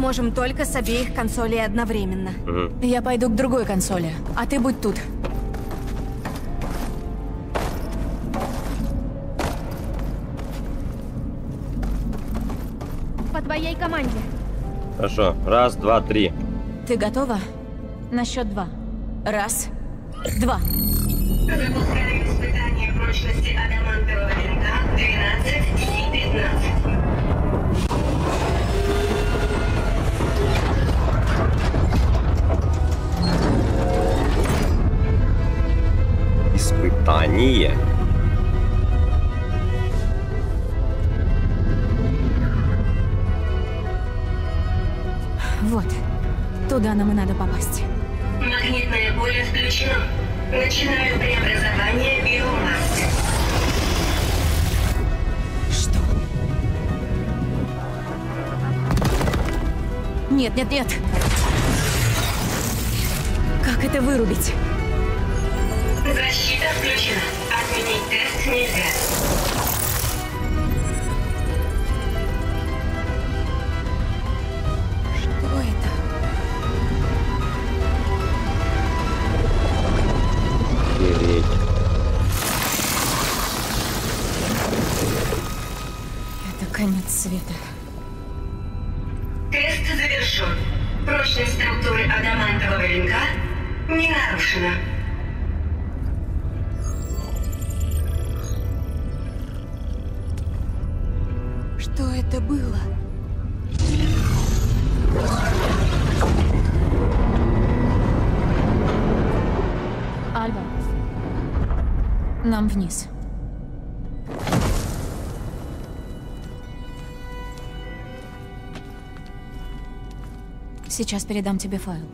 Сможем только с обеих консолей одновременно. Мгм. Я пойду к другой консоли, а ты будь тут. По твоей команде. Хорошо. Раз, два, три. Ты готова? На счет два. Раз, два. Запускаем испытание прочности адамантового винта 12 и 15. Испытание. Вот. Туда нам и надо попасть. Магнитное поле включено. Начинаю преобразование биомассы. Что? Нет, нет, нет. Как это вырубить? Вниз. Сейчас передам тебе файл.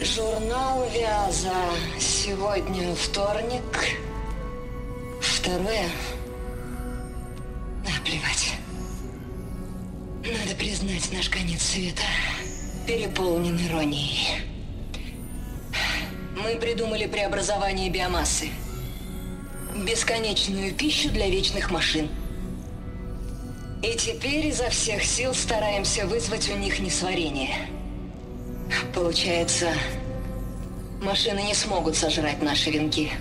Журнал Вяза. Сегодня вторник. Преобразование биомассы. Бесконечную пищу для вечных машин. И теперь изо всех сил стараемся вызвать у них несварение. Получается, машины не смогут сожрать наши венки.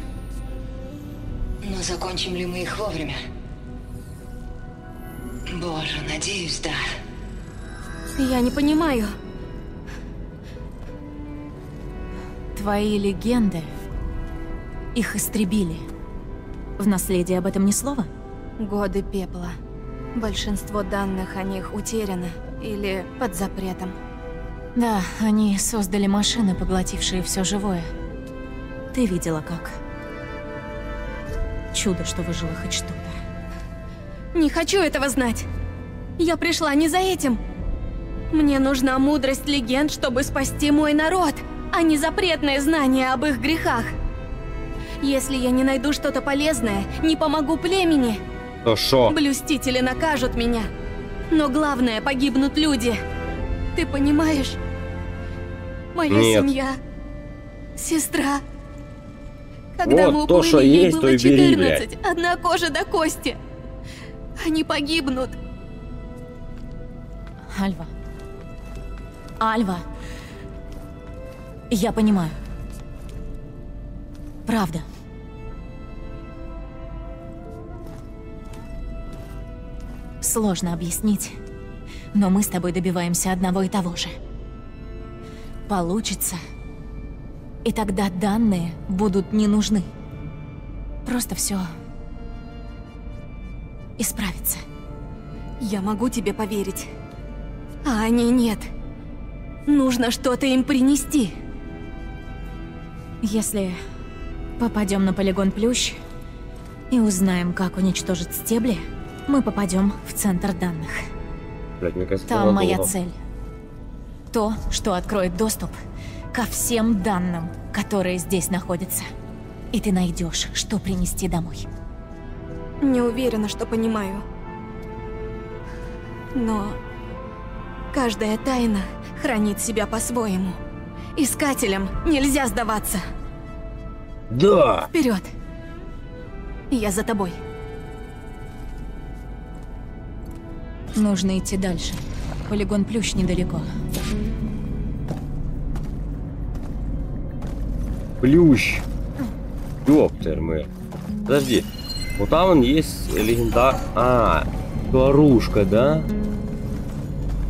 Но закончим ли мы их вовремя? Боже, надеюсь, да. Я не понимаю. Твои легенды. Их истребили. В наследии об этом ни слова? Годы пепла. Большинство данных о них утеряно или под запретом. Да, они создали машины, поглотившие все живое. Ты видела как. Чудо, что выжило хоть что-то. Не хочу этого знать. Я пришла не за этим. Мне нужна мудрость легенд, чтобы спасти мой народ, а не запретное знание об их грехах. Если я не найду что-то полезное, не помогу племени, То шо? блюстители накажут меня. Но главное, погибнут люди. Ты понимаешь? Моя Нет. семья, сестра. Когда Вот мы то, что ей есть, было то и бери, блядь. 14, одна кожа до кости. Они погибнут. Альва. Альва. Я понимаю. Правда. Сложно объяснить, но мы с тобой добиваемся одного и того же. Получится. И тогда данные будут не нужны. Просто все исправится. Я могу тебе поверить. А они нет. Нужно что-то им принести. Если попадем на полигон Плющ и узнаем, как уничтожить стебли, мы попадем в центр данных. Блядь, мне кажется, Там моя надолго. цель. То, что откроет доступ ко всем данным, которые здесь находятся. И ты найдешь, что принести домой. Не уверена, что понимаю. Но каждая тайна хранит себя по-своему. Искателям нельзя сдаваться. Да! Вперед! Я за тобой. Нужно идти дальше. Полигон Плющ недалеко. Плющ. Ёптер мы. Подожди. Вот там он есть легендар... А, Ларушка, да?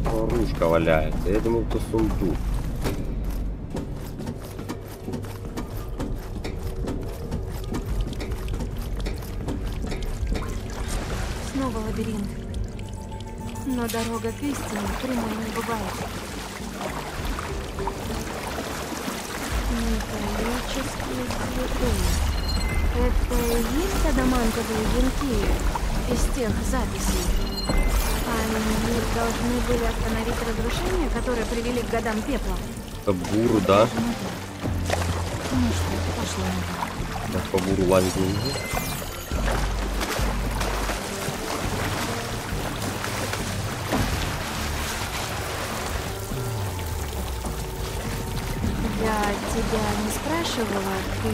Ларушка валяется. Я думал, это сундук. Лабиринт. Но дорога к истине прямой не бывает. Металлические цветы. Это и есть адамантовые венки из тех записей? Они должны были остановить разрушения, которые привели к годам пепла. Это буру, да? Ну что, пошло на Я по буру лазить не тебя не спрашивала, ты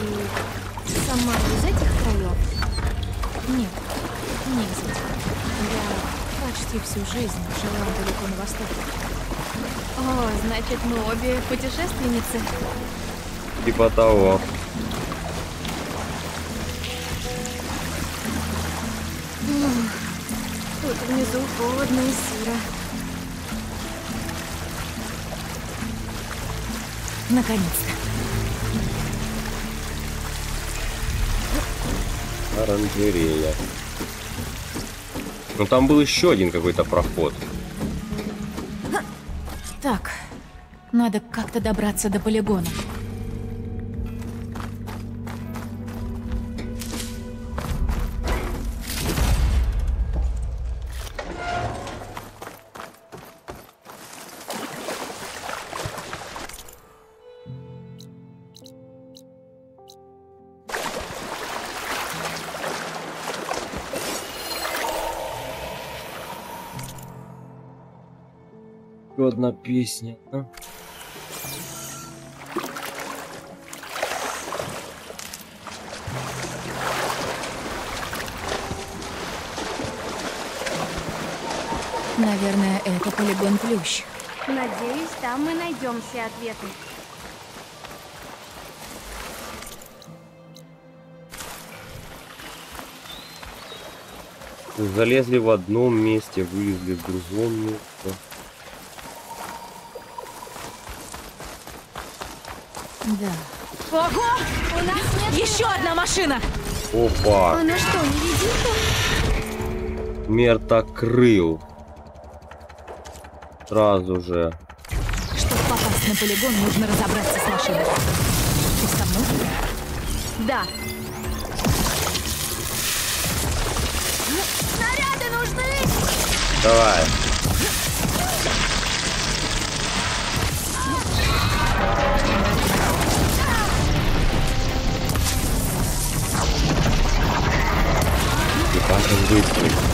сама из этих краев? Нет, не из этих. Я почти всю жизнь жила далеко на востоке. О, значит, мы обе путешественницы. Типа того. Тут внизу холодно и сыро. Наконец-то. Оранжерея. Ну там был еще один какой-то проход. Так, надо как-то добраться до полигона. Одна песня. а? Наверное, это полигон Плющ. Надеюсь, там мы найдем все ответы. Залезли в одном месте, вылезли в другом месте. Да. Ого! У нас нет... Еще одна машина! Опа! Она что, невидимка? Мертокрыл. Сразу же. Чтобы попасть на полигон, нужно разобраться с машиной. Ты со мной? Да. Снаряды нужны! Давай. И как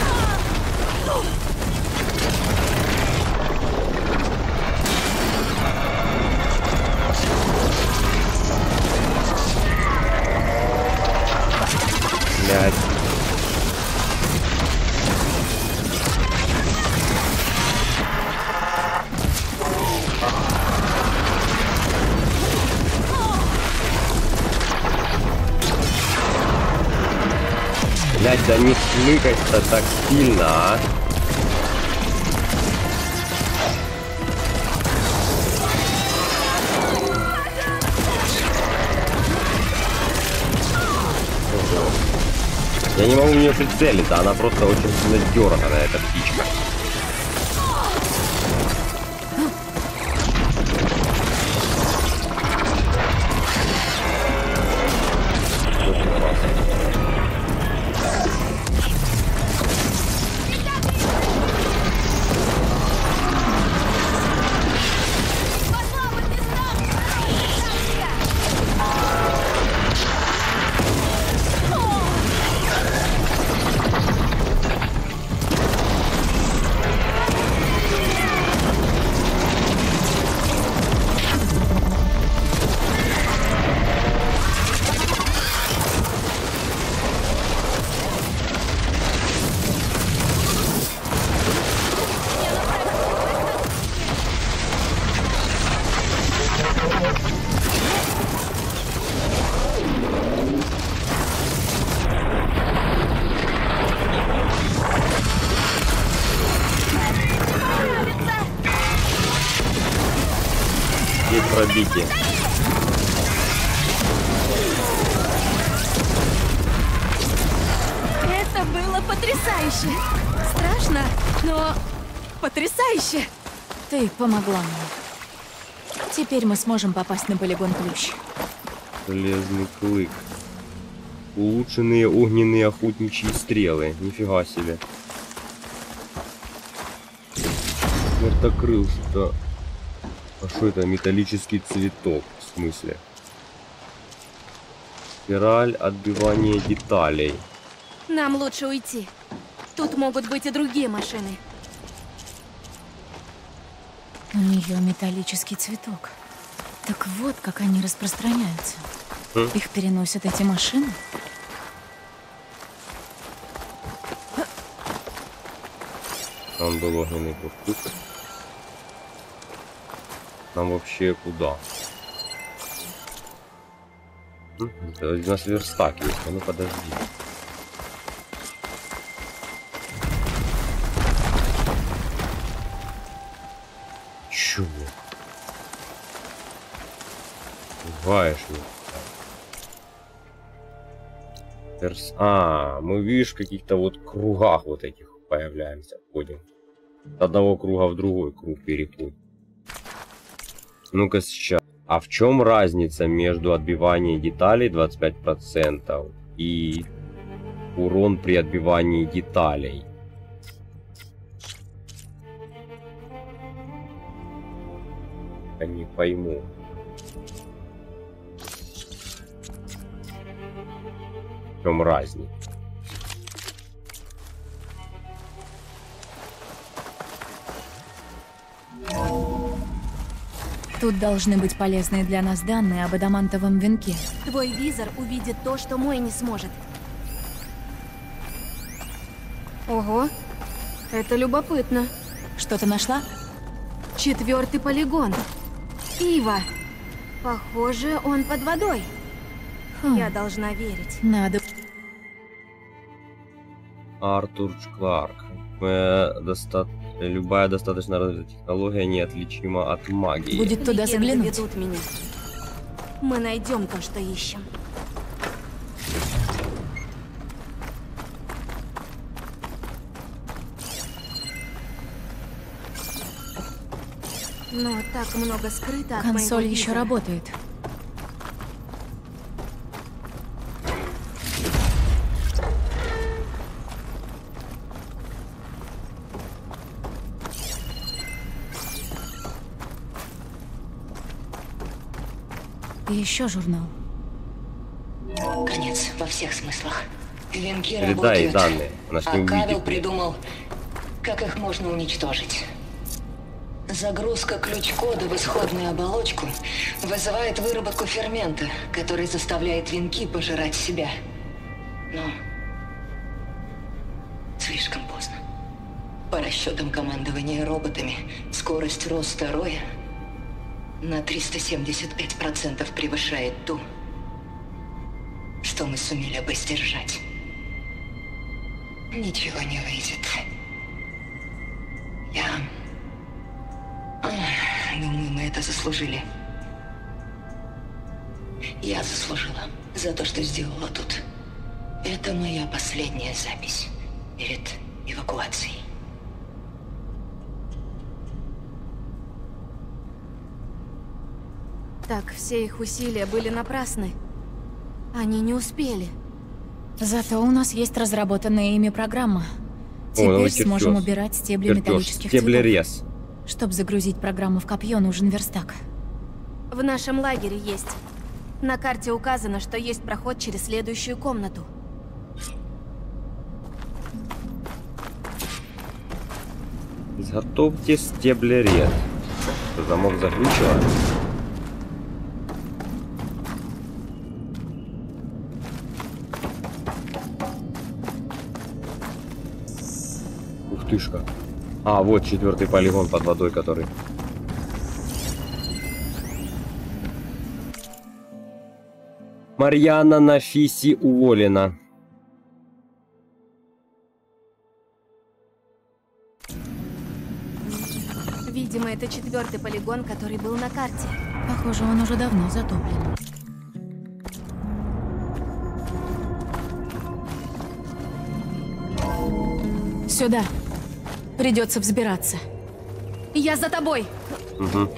смыкать-то так сильно, а? Я не могу в нее прицелиться, она просто очень сильно дерганая, эта птичка. Пробитие. Это было потрясающе! Страшно, но потрясающе! Ты помогла мне. Теперь мы сможем попасть на полигон Ключ. Железный клык. Улучшенные огненные охотничьи стрелы. Нифига себе. Смертокрыл что-то... А что это? Металлический цветок. В смысле? Спираль отбивания деталей. Нам лучше уйти. Тут могут быть и другие машины. У нее металлический цветок. Так вот, как они распространяются. Хм. Их переносят эти машины? Там был огненный буркут. Нам вообще куда? Да, У нас верстак есть, а ну подожди. Чего? Пугаешь меня. Перс... А, мы, видишь, в каких-то вот кругах вот этих появляемся, ходим. С одного круга в другой круг переходим. Ну-ка сейчас. А в чем разница между отбиванием деталей 25% и урон при отбивании деталей? Я не пойму. В чем разница? Тут должны быть полезные для нас данные об адамантовом венке. Твой визор увидит то, что мой не сможет. Ого, это любопытно. Что-то нашла? Четвертый полигон. Ива. Похоже, он под водой. Хм, Я должна верить. Надо... Артур Кларк. Э, доста- Любая достаточно развитая технология неотличима от магии. Будет туда заглянуть. ведут меня. Мы найдем то, что ищем. Но так много скрыто Консоль еще работает. И еще журнал. Конец во всех смыслах. Венки Передай работают, данные, она а Кавел придумал, как их можно уничтожить. Загрузка ключ-кода в исходную оболочку вызывает выработку фермента, который заставляет венки пожирать себя. Но слишком поздно. По расчетам командования роботами, скорость роста Роя на 375% превышает ту, что мы сумели бы сдержать. Ничего не выйдет. Я... Думаю, мы это заслужили. Я заслужила за то, что сделала тут. Это моя последняя запись перед эвакуацией. Так, все их усилия были напрасны. Они не успели. Зато у нас есть разработанная ими программа. О, Теперь ну, сможем чертёж. убирать стебли Чертеж. металлических цветов. Стеблерез. Чтобы загрузить программу в копье, нужен верстак. В нашем лагере есть. На карте указано, что есть проход через следующую комнату. Изготовьте стеблерез. Замок заключила. Ух тышка. А, вот четвертый полигон под водой, который. Марьяна Нафиси уволена. Видимо, это четвертый полигон, который был на карте. Похоже, он уже давно затоплен. Сюда. Придется взбираться. Я за тобой! Угу.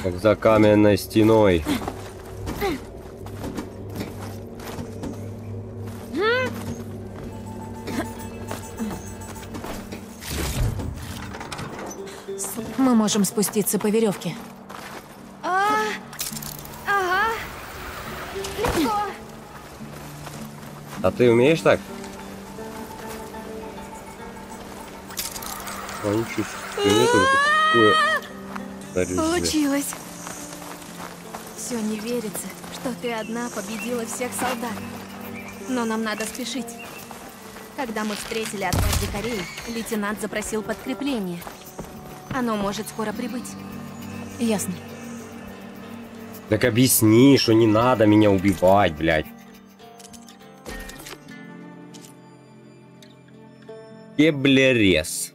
Как за каменной стеной. Мы можем спуститься по веревке. А, ага. Легко. А ты умеешь так? Снаряжение. Получилось. Все не верится, что ты одна победила всех солдат. Но нам надо спешить. Когда мы встретили отряд дикарей, лейтенант запросил подкрепление. Оно может скоро прибыть. Ясно. Так объясни, что не надо меня убивать, блядь. Кеблерез.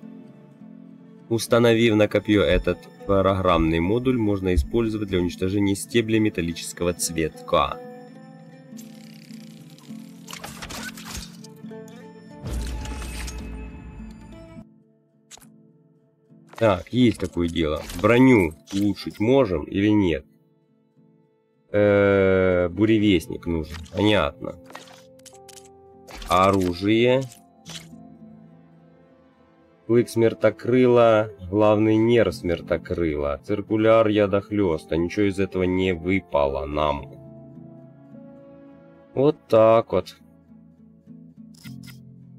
Установив на копье этот программный модуль, можно использовать для уничтожения стебля металлического цветка. Так, есть такое дело. Броню улучшить можем или нет? Э -э, буревестник нужен. Понятно. Оружие. Клык смертокрыла, главный нерв смертокрыла, циркуляр ядохлёста. Ничего из этого не выпало нам. Вот так вот.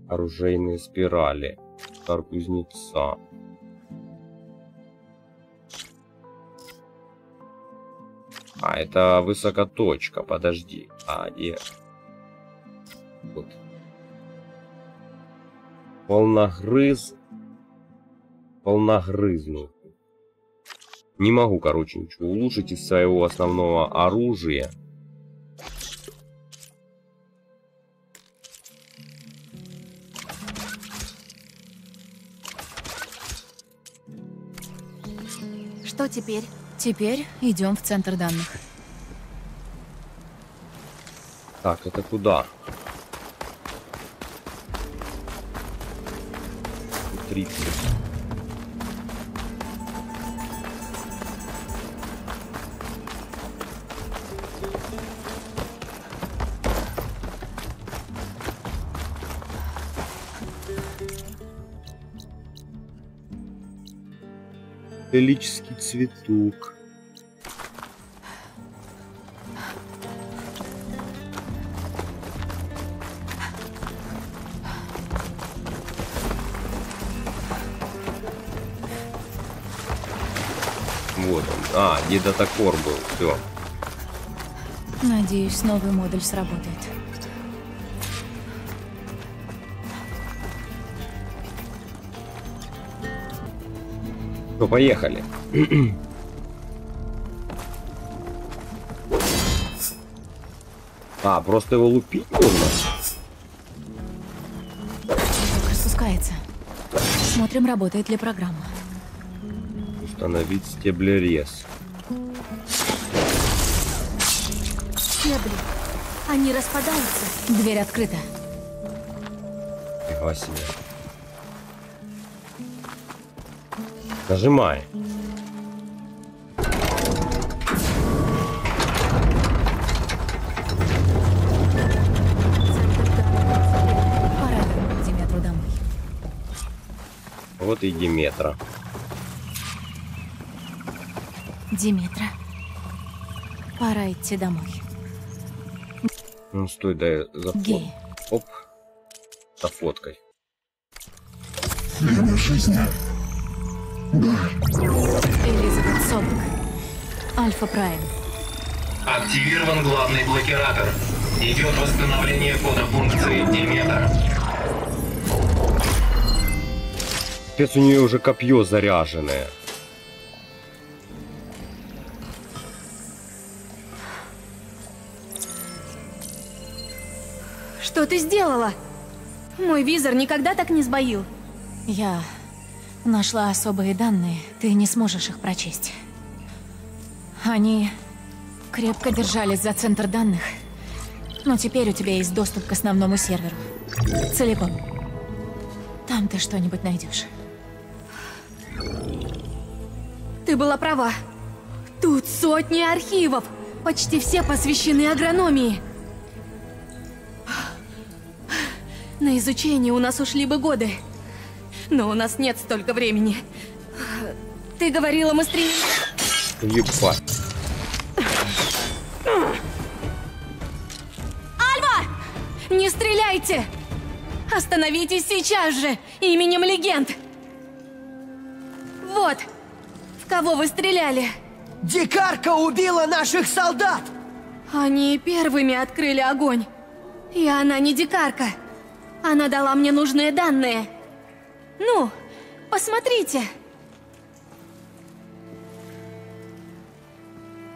Оружейные спирали. Стар кузнеца. А, это высокоточка, подожди. А, где? Вот. Полногрыз. Полногрызну. Не могу, короче, ничего улучшить из своего основного оружия. Что теперь? Теперь идем в центр данных. Так, это куда? Тридцать. Металлический цветок. Вот он. А, дедотокор был. Все. Надеюсь, новый модуль сработает. Ну, поехали. А, просто его лупить нужно? Спускается. Смотрим, работает ли программа. Установить стеблерез. Стебли. Они распадаются. Дверь открыта. Фига себе. Нажимай. Вот и Диметра. Диметра. Пора идти домой. Ну, стой, дай за фот- Гей. Оп. За фоткой. Элизабет Собок. Альфа Прайм. Активирован главный блокиратор. Идет восстановление кода функции Диметр. Капец, у нее уже копье заряженное. Что ты сделала? Мой визор никогда так не сбоил. Я Нашла особые данные, ты не сможешь их прочесть. Они крепко держались за центр данных, но теперь у тебя есть доступ к основному серверу. Целиком. Там ты что-нибудь найдешь. Ты была права. Тут сотни архивов. Почти все посвящены агрономии. На изучение у нас ушли бы годы. Но у нас нет столько времени. Ты говорила, мы стремимся... Ебать. Альва! Не стреляйте! Остановитесь сейчас же, именем легенд! Вот, в кого вы стреляли? Дикарка убила наших солдат! Они первыми открыли огонь. И она не дикарка. Она дала мне нужные данные. Ну, посмотрите.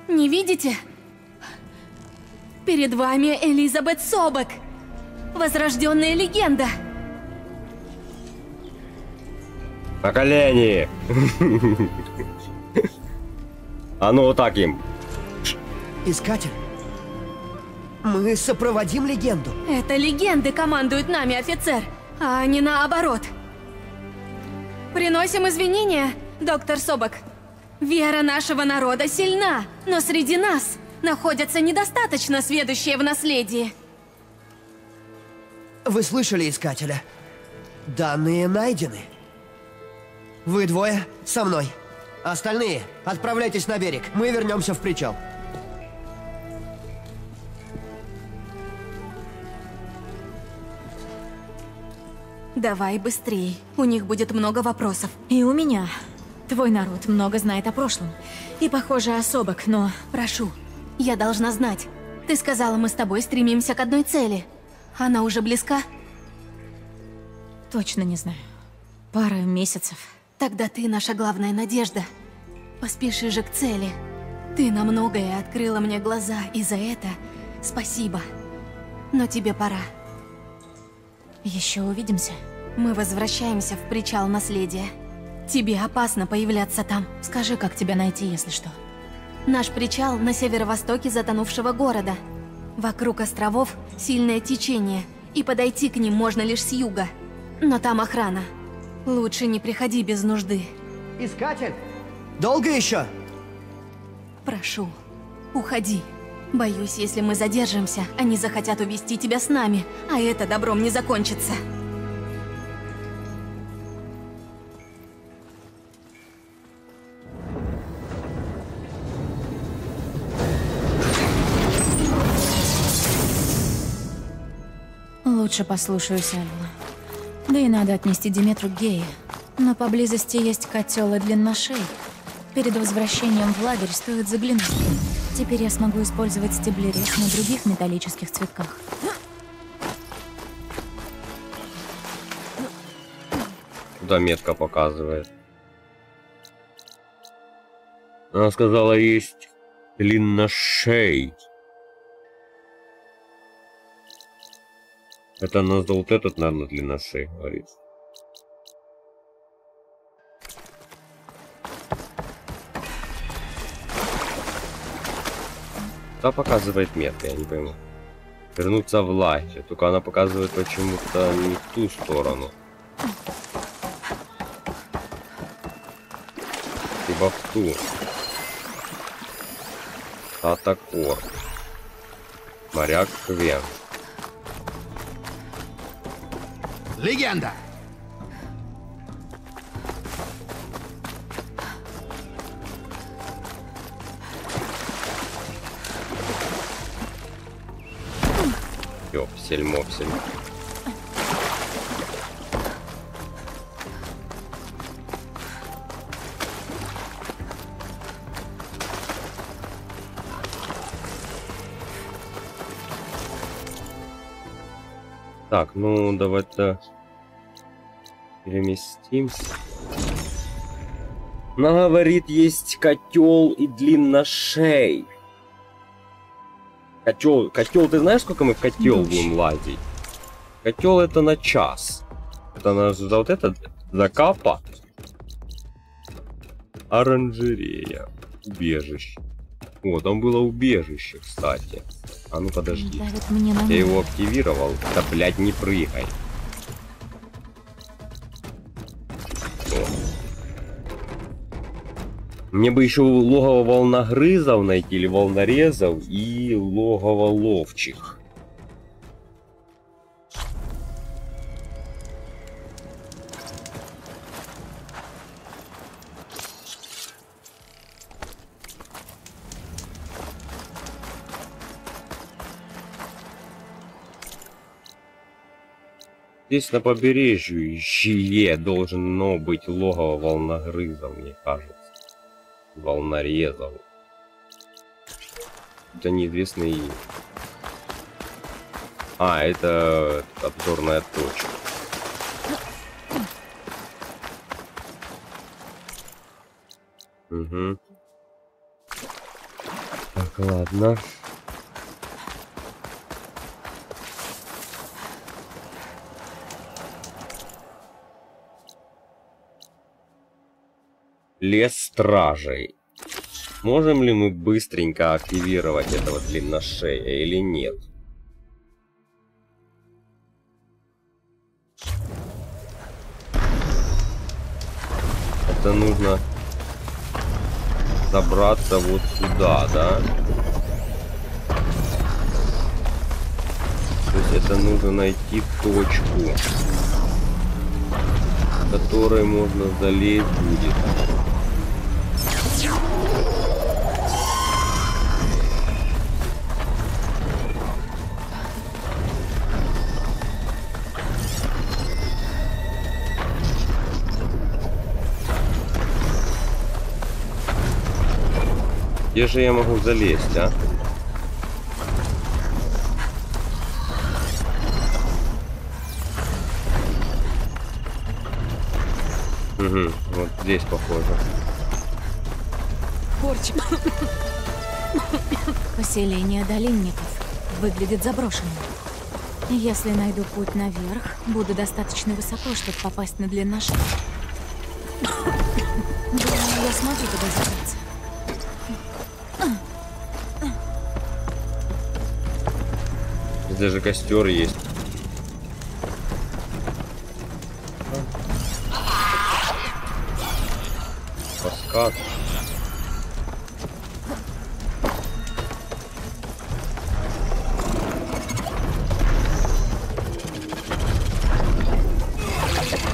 Не видите? Перед вами Элизабет Собок. Возрожденная легенда. На колени! А ну вот так им. Искатель, мы сопроводим легенду. Это легенды командуют нами, офицер, а не наоборот. Приносим извинения, доктор Собок. Вера нашего народа сильна, но среди нас находятся недостаточно сведущие в наследии. Вы слышали Искателя? Данные найдены. Вы двое со мной. Остальные отправляйтесь на берег. Мы вернемся в причал. Давай быстрее. У них будет много вопросов. И у меня. Твой народ много знает о прошлом. И, похоже, особок, но... Прошу, я должна знать. Ты сказала, мы с тобой стремимся к одной цели. Она уже близка? Точно не знаю. Пара месяцев. Тогда ты наша главная надежда. Поспеши же к цели. Ты на многое открыла мне глаза, и за это спасибо. Но тебе пора. Еще увидимся. Мы возвращаемся в причал наследия. Тебе опасно появляться там. Скажи, как тебя найти, если что. Наш причал на северо-востоке затонувшего города. Вокруг островов сильное течение, и подойти к ним можно лишь с юга. Но там охрана. Лучше не приходи без нужды. Искатель, долго еще? Прошу, уходи. Боюсь, если мы задержимся, они захотят увести тебя с нами, а это добром не закончится. Лучше послушаюсь Альву. Да и надо отнести Диметру к Гее. Но поблизости есть котел и длинношей. Перед возвращением в лагерь стоит заглянуть. Теперь я смогу использовать стеблерез на других металлических цветках. Куда метка показывает? Она сказала, есть длинношей. Это за вот этот, наверное, длинношей говорит. Что показывает метка, я не пойму. Вернуться в лагерь. Только она показывает почему-то не в ту сторону. Либо в ту. Атакор. Моряк Квен. Легенда! Ёпсель, мопсель. Так, ну давай-то переместимся. Она говорит, есть котел и длинношей. Котел, котел, ты знаешь, сколько мы в котел Ночь. будем лазить? Котел это на час. Это на за вот это закапа. Оранжерея. Убежище. О, там было убежище, кстати. А ну подожди. Я его активировал. Да, блядь, не прыгай. Мне бы еще логово волногрызов найти, или волнорезов, и логово ловчих. Здесь на побережье должно быть логово волногрызов, мне кажется. Волнорезов. Это неизвестный... А, это обзорная точка. Угу. Так, ладно. Лес стражей. Можем ли мы быстренько активировать этого длинношея или нет? Это нужно забраться вот сюда, да? То есть это нужно найти точку, в которой можно залезть будет. Где же я могу залезть, а? Угу, вот здесь похоже. Порч. Поселение долинников выглядит заброшенным. Если найду путь наверх, буду достаточно высоко, чтобы попасть на длинношей. Думаю, я смогу туда забраться. Даже костер есть. Каскад.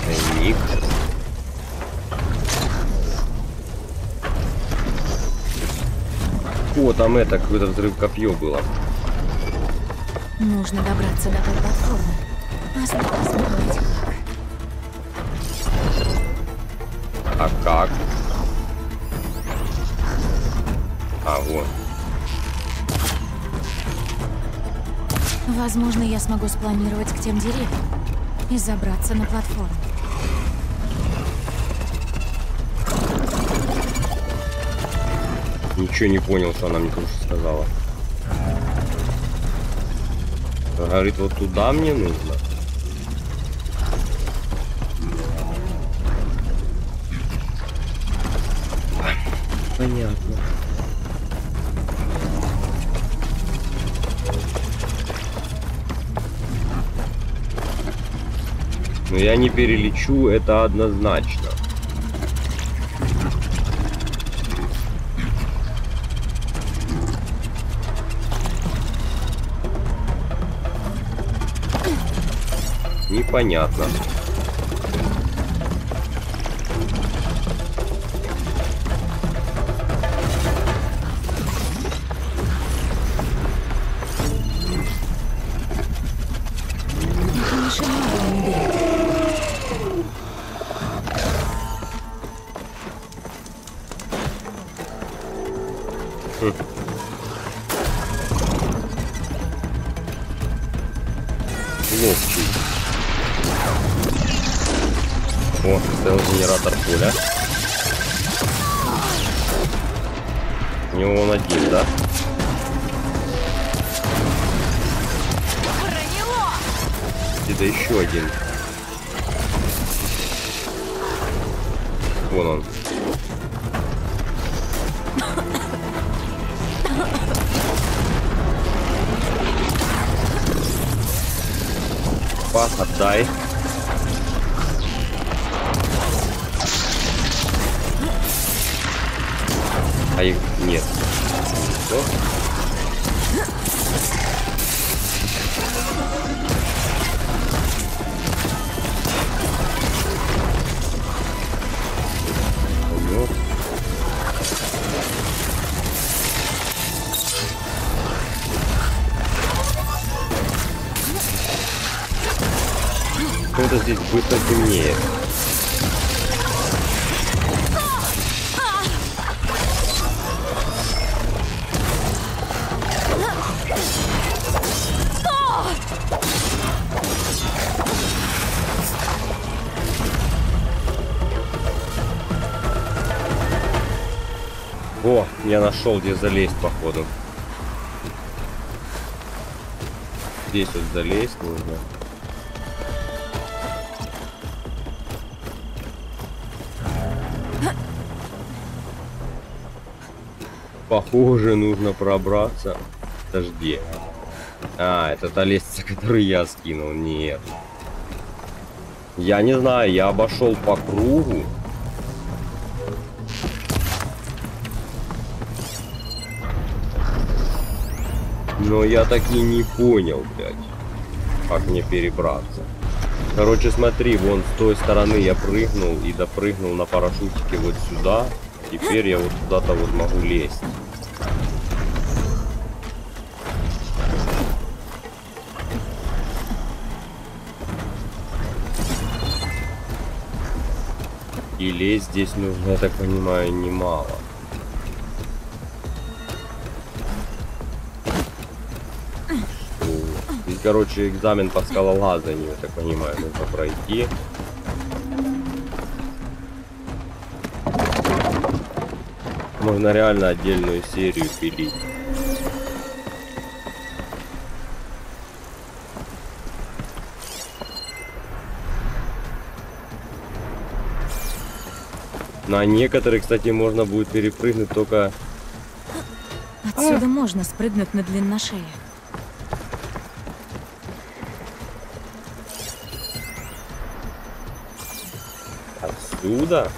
Тайник. О, там это, какой-то взрыв копье было. Нужно добраться до той платформы. Осталось понять, как. А как? А, вот. Возможно, я смогу спланировать к тем деревьям и забраться на платформу. Ничего не понял, что она мне тоже сказала. Говорит, вот туда мне нужно. Понятно. Но я не перелечу, это однозначно. Непонятно. него он один, да? Где-то еще один. Вон он. Пас, отдай. А их нет. Умёр. Почему-то здесь быстро темнеет. Нашел, где залезть, походу. Здесь вот залезть нужно. Похоже, нужно пробраться. Подожди. А, это та лестница, которую я скинул. Нет. Я не знаю, я обошел по кругу. Но я так и не понял, блядь, как мне перебраться. Короче, смотри, вон с той стороны я прыгнул и допрыгнул на парашютике вот сюда. Теперь я вот куда-то вот могу лезть. И лезть здесь нужно, я так понимаю, немало. Короче, экзамен по скалолазанию, я так понимаю, нужно пройти. Можно реально отдельную серию пилить. На некоторые, кстати, можно будет перепрыгнуть только... Отсюда можно спрыгнуть на длинношее. Отсюда?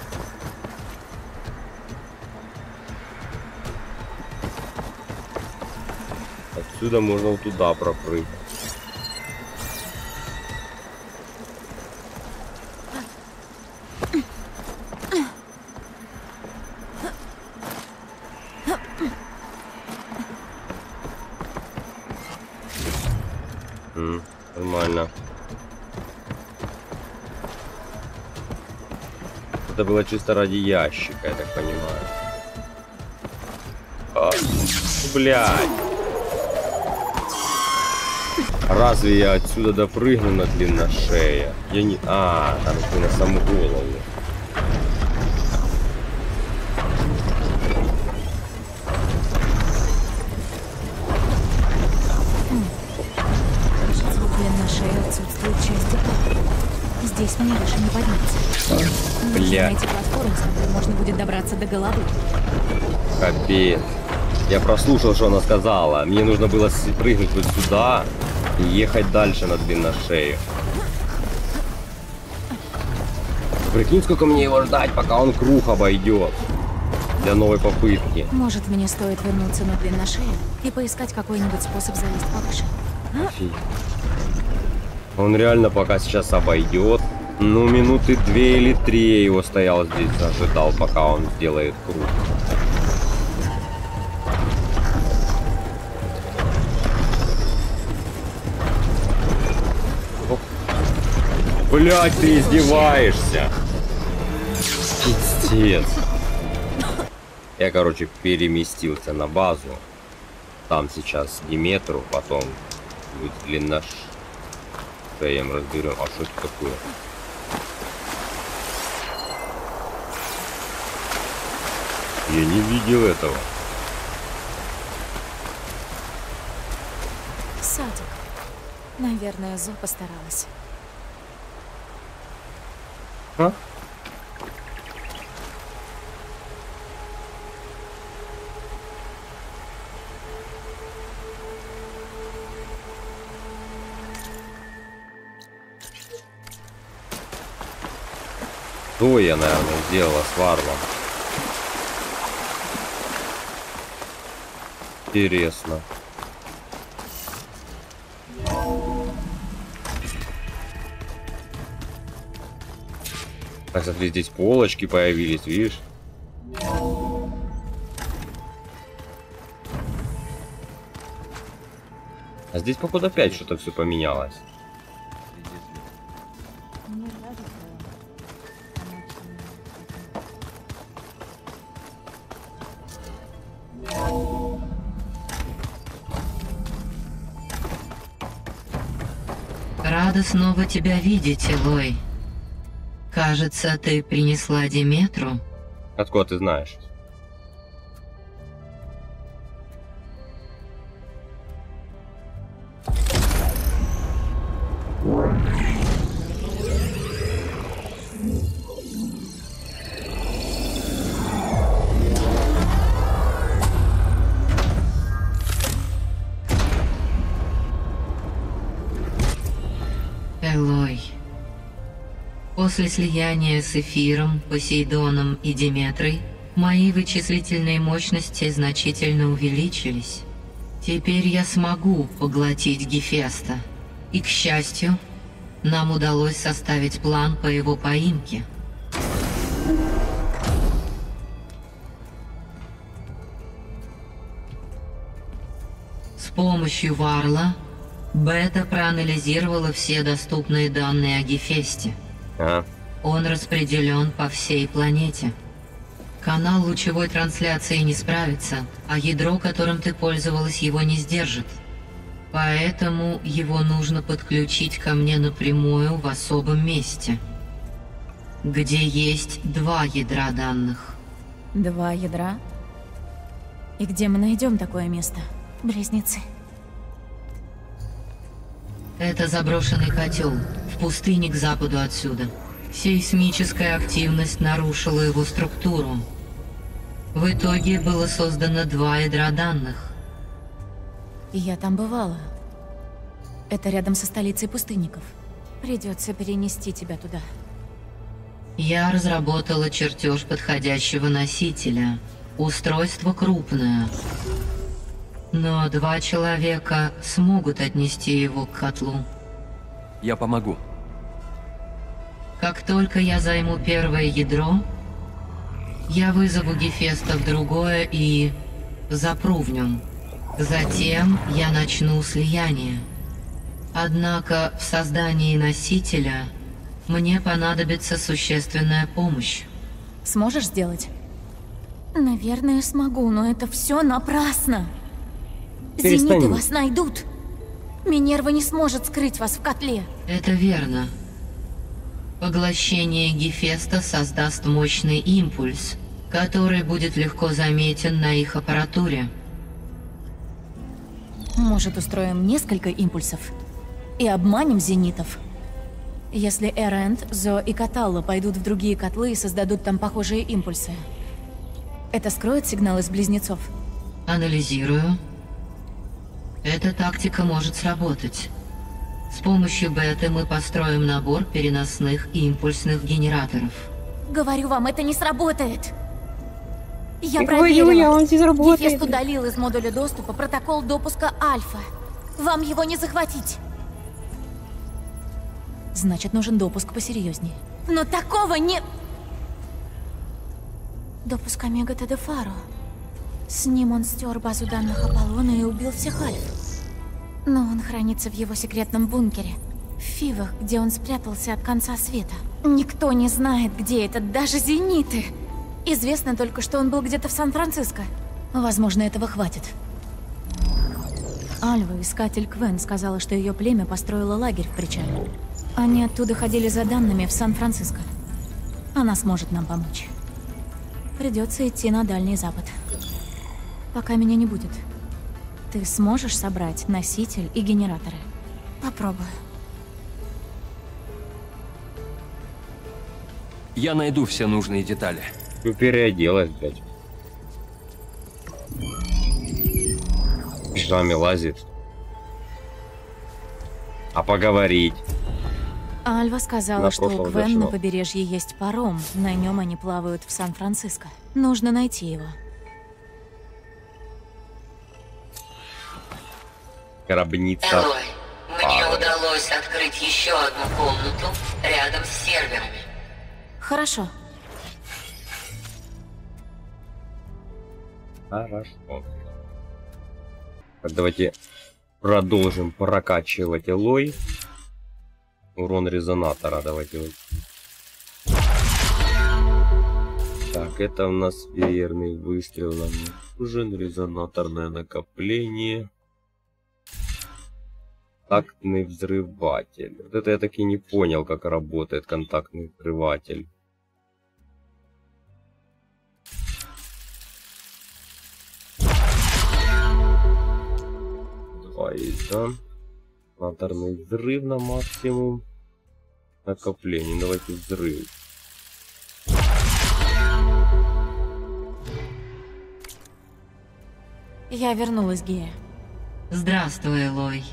Отсюда можно туда пропрыгнуть. Было чисто ради ящика, я так понимаю. А, блядь. Разве я отсюда допрыгну на длинношея? Я не... А, там на саму голову. Здесь мне выше не подняться. Нужно Бля. найти платформу, с которой можно будет добраться до головы. Капец. Я прослушал, что она сказала. Мне нужно было прыгнуть вот сюда и ехать дальше на длинношею. Прикинь, сколько мне его ждать, пока он круг обойдет. Для новой попытки. Может, мне стоит вернуться на длинношею и поискать какой-нибудь способ залезть повыше. Фи. Он реально пока сейчас обойдет. Ну, минуты две или три я его стоял здесь, ожидал, пока он сделает круг. Блять, ты издеваешься. Пиздец. Я, короче, переместился на базу. Там сейчас Диметру, потом будет длиннош. Шеем разберем. А что это такое? Я не видел этого. Садик. Наверное, Зо постаралась. А? То я, наверное, сделала с Варлом. Интересно. Так, смотри, здесь полочки появились, видишь? А здесь, походу, опять что-то все поменялось. Рада снова тебя видеть, Элой. Кажется, ты принесла Диметру. Откуда ты знаешь? После слияния с Эфиром, Посейдоном и Диметрой, мои вычислительные мощности значительно увеличились. Теперь я смогу поглотить Гефеста. И, к счастью, нам удалось составить план по его поимке. С помощью Варла Бета проанализировала все доступные данные о Гефесте. А, Он распределен по всей планете. Канал лучевой трансляции не справится, а ядро, которым ты пользовалась, его не сдержит. Поэтому его нужно подключить ко мне напрямую в особом месте, где есть два ядра данных. Два ядра? И где мы найдем такое место? Близнецы. Это заброшенный котел, в пустыне к западу отсюда. Сейсмическая активность нарушила его структуру. В итоге было создано два ядра данных. Я там бывала. Это рядом со столицей пустынников. Придется перенести тебя туда. Я разработала чертеж подходящего носителя. Устройство крупное. Но два человека смогут отнести его к котлу. Я помогу. Как только я займу первое ядро, я вызову Гефеста в другое и запру в нем. Затем я начну слияние. Однако в создании носителя мне понадобится существенная помощь. Сможешь сделать? Наверное, смогу, но это все напрасно. Перестань. Зениты вас найдут. Минерва не сможет скрыть вас в котле. Это верно. Поглощение Гефеста создаст мощный импульс, который будет легко заметен на их аппаратуре. Может, устроим несколько импульсов? И обманем зенитов? Если Эренд, Зо и Каталла пойдут в другие котлы и создадут там похожие импульсы, это скроет сигнал из близнецов? Анализирую. Эта тактика может сработать. С помощью беты мы построим набор переносных и импульсных генераторов. Говорю вам, это не сработает. Я проверила. я. Гефест удалил из модуля доступа протокол допуска Альфа. Вам его не захватить. Значит, нужен допуск посерьезнее. Но такого не... Допуск Омега Тедефаро. С ним он стер базу данных Аполлона и убил всех Альф. Но он хранится в его секретном бункере. В Фивах, где он спрятался от конца света. Никто не знает, где это, даже зениты. Известно только, что он был где-то в Сан-Франциско. Возможно, этого хватит. Альва, искатель Квен, сказала, что ее племя построило лагерь в причале. Они оттуда ходили за данными в Сан-Франциско. Она сможет нам помочь. Придется идти на Дальний Запад. Пока меня не будет. Ты сможешь собрать носитель и генераторы? Попробую. Я найду все нужные детали. Ну, переоделась, блядь. В пижаме лазит. А поговорить? Альва сказала, На что у Квен на побережье есть паром. На нем они плавают в Сан-Франциско. Нужно найти его. Гробница. Элой, мне удалось открыть еще одну комнату рядом с серверами. Хорошо. Хорошо. Так, давайте продолжим прокачивать Элой. Урон резонатора давайте. вот. Так, это у нас верный выстрел нам нужен. Резонаторное накопление. Контактный взрыватель. Вот это я так и не понял, как работает контактный взрыватель. Два есть, да? Лазерный взрыв на максимум. Накопление. Давайте взрыв. Я вернулась, Гея. Здравствуй, Элой.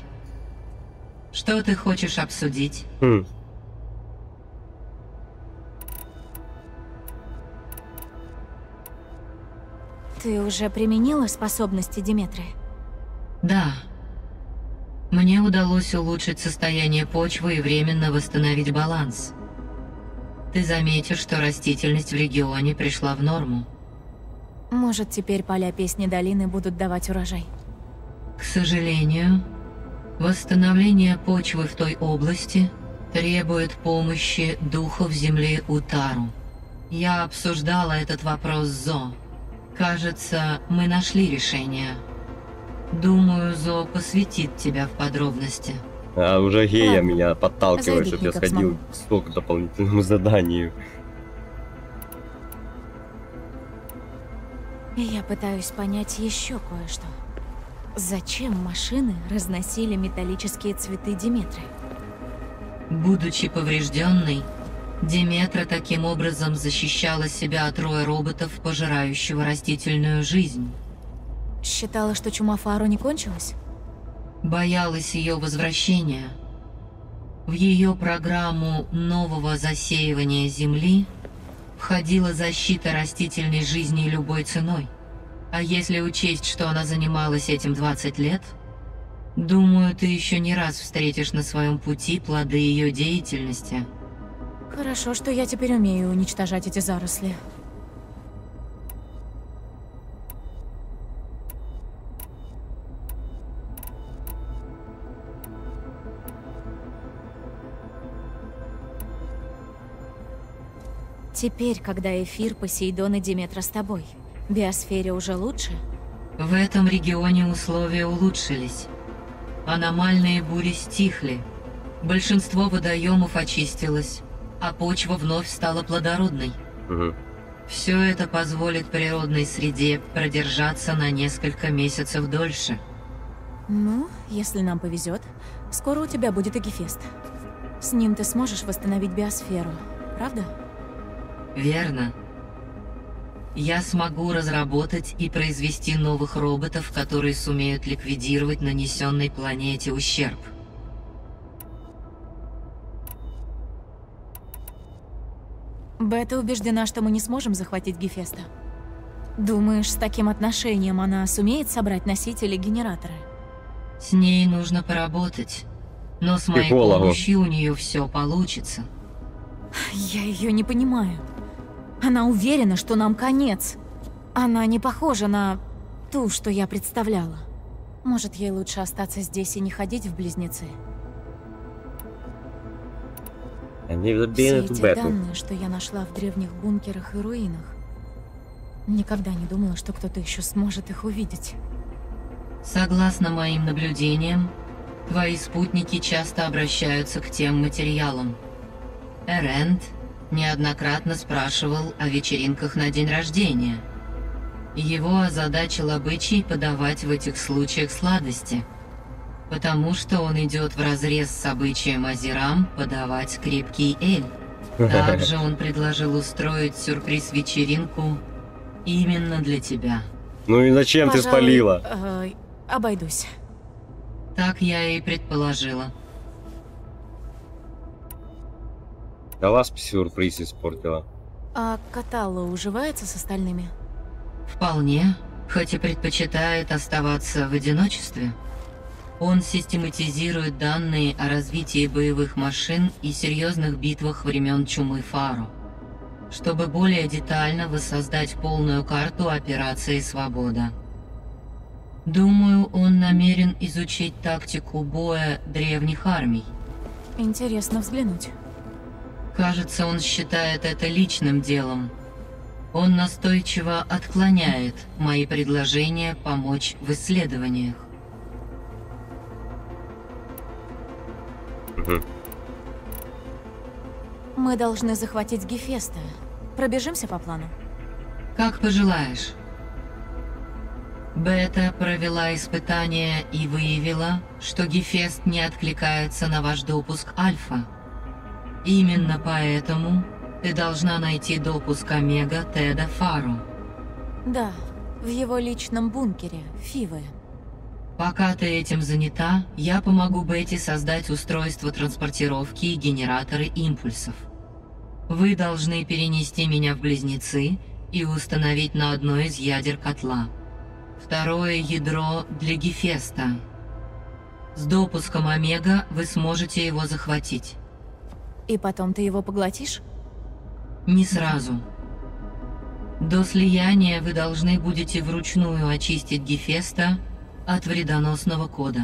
Что ты хочешь обсудить? Хм. Ты уже применила способности Диметры? Да. Мне удалось улучшить состояние почвы и временно восстановить баланс. Ты заметишь, что растительность в регионе пришла в норму. Может, теперь поля Песни Долины будут давать урожай? К сожалению, восстановление почвы в той области требует помощи духов земли Утару. Я обсуждала этот вопрос с Зо. Кажется, мы нашли решение. Думаю, Зо посвятит тебя в подробности. А уже гея Ладно. меня подталкивает, чтобы я сходил к сток дополнительному заданию. И я пытаюсь понять еще кое-что. Зачем машины разносили металлические цветы Диметры? Будучи поврежденной, Диметра таким образом защищала себя от роя роботов, пожирающего растительную жизнь. Считала, что чума Фару не кончилась? Боялась ее возвращения. В ее программу нового засеивания Земли входила защита растительной жизни любой ценой. А если учесть, что она занималась этим 20 лет, думаю, ты еще не раз встретишь на своем пути плоды ее деятельности. Хорошо, что я теперь умею уничтожать эти заросли. Теперь, когда Эфир, Посейдон и Диметра с тобой, биосфере уже лучше? В этом регионе условия улучшились. Аномальные бури стихли. Большинство водоемов очистилось, а почва вновь стала плодородной. Мгм. Все это позволит природной среде продержаться на несколько месяцев дольше. Ну, если нам повезет, скоро у тебя будет и Гефест. С ним ты сможешь восстановить биосферу, правда? Верно. Я смогу разработать и произвести новых роботов, которые сумеют ликвидировать нанесенный планете ущерб. Бета убеждена, что мы не сможем захватить Гефеста. Думаешь, с таким отношением она сумеет собрать носители генераторы? С ней нужно поработать. Но с моей Психологу. помощью у нее все получится. Я ее не понимаю. Она уверена, что нам конец. Она не похожа на ту, что я представляла. Может, ей лучше остаться здесь и не ходить в близнецы? Все эти данные, что я нашла в древних бункерах и руинах. Никогда не думала, что кто-то еще сможет их увидеть. Согласно моим наблюдениям, твои спутники часто обращаются к тем материалам. Эрент неоднократно спрашивал о вечеринках на день рождения. Его озадачил обычай подавать в этих случаях сладости, потому что он идет вразрез с обычаем Азирам подавать крепкий эль. Также он предложил устроить сюрприз-вечеринку именно для тебя. Ну и зачем ты Пожалуй, спалила? э, обойдусь. Так я и предположила. Да вас сюрприз испортила. А Каталло уживается с остальными? Вполне, хоть и предпочитает оставаться в одиночестве. Он систематизирует данные о развитии боевых машин и серьезных битвах времен чумы Фаро, чтобы более детально воссоздать полную карту операции «Свобода». Думаю, он намерен изучить тактику боя древних армий. Интересно взглянуть. Кажется, он считает это личным делом. Он настойчиво отклоняет мои предложения помочь в исследованиях. Мы должны захватить Гефеста. Пробежимся по плану? Как пожелаешь. Бета провела испытание и выявила, что Гефест не откликается на ваш допуск Альфа. Именно поэтому ты должна найти допуск Омега Теда Фару. Да, в его личном бункере, Фивы. Пока ты этим занята, я помогу Бетти создать устройство транспортировки и генераторы импульсов. Вы должны перенести меня в Близнецы и установить на одно из ядер котла. Второе ядро для Гефеста. С допуском Омега вы сможете его захватить. И потом ты его поглотишь? Не сразу. До слияния вы должны будете вручную очистить Гефеста от вредоносного кода.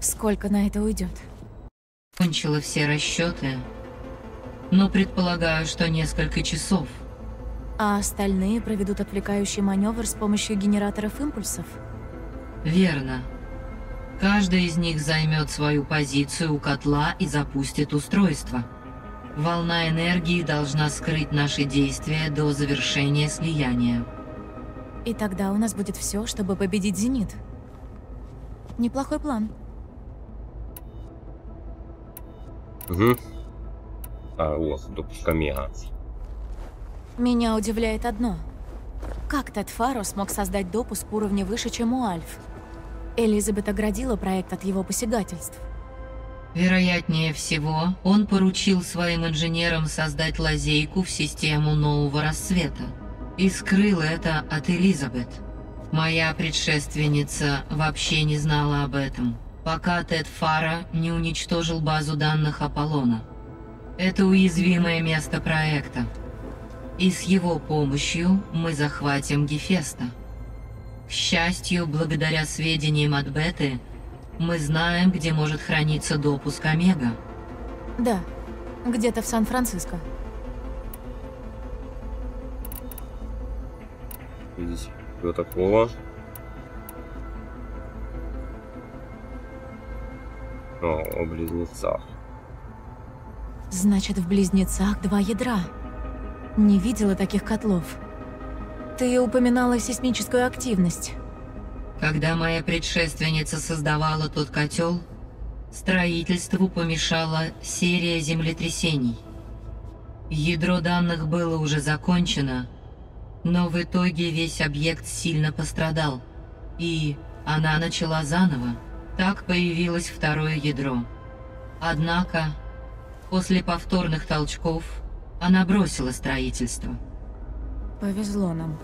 Сколько на это уйдет? Кончила все расчеты, но предполагаю, что несколько часов. А остальные проведут отвлекающий маневр с помощью генераторов импульсов? Верно. Каждый из них займет свою позицию у котла и запустит устройство. Волна энергии должна скрыть наши действия до завершения слияния. И тогда у нас будет все, чтобы победить Зенит. Неплохой план. Угу. А, вот, допуск Омега. Меня удивляет одно. Как Тед Фаро смог создать допуск уровня выше, чем у Альф? Элизабет оградила проект от его посягательств. Вероятнее всего, он поручил своим инженерам создать лазейку в систему нового рассвета и скрыл это от Элизабет. Моя предшественница вообще не знала об этом, пока Тед Фара не уничтожил базу данных Аполлона. Это уязвимое место проекта. И с его помощью мы захватим Гефеста. К счастью, благодаря сведениям от Беты, мы знаем, где может храниться допуск Омега. Да, где-то в Сан-Франциско. Здесь что такого? О, о близнецах. Значит, в Близнецах два ядра. Не видела таких котлов. Ты упоминала сейсмическую активность. Когда моя предшественница создавала тот котел, строительству помешала серия землетрясений. Ядро данных было уже закончено, но в итоге весь объект сильно пострадал, и она начала заново. Так появилось второе ядро. Однако, после повторных толчков, она бросила строительство. Повезло нам.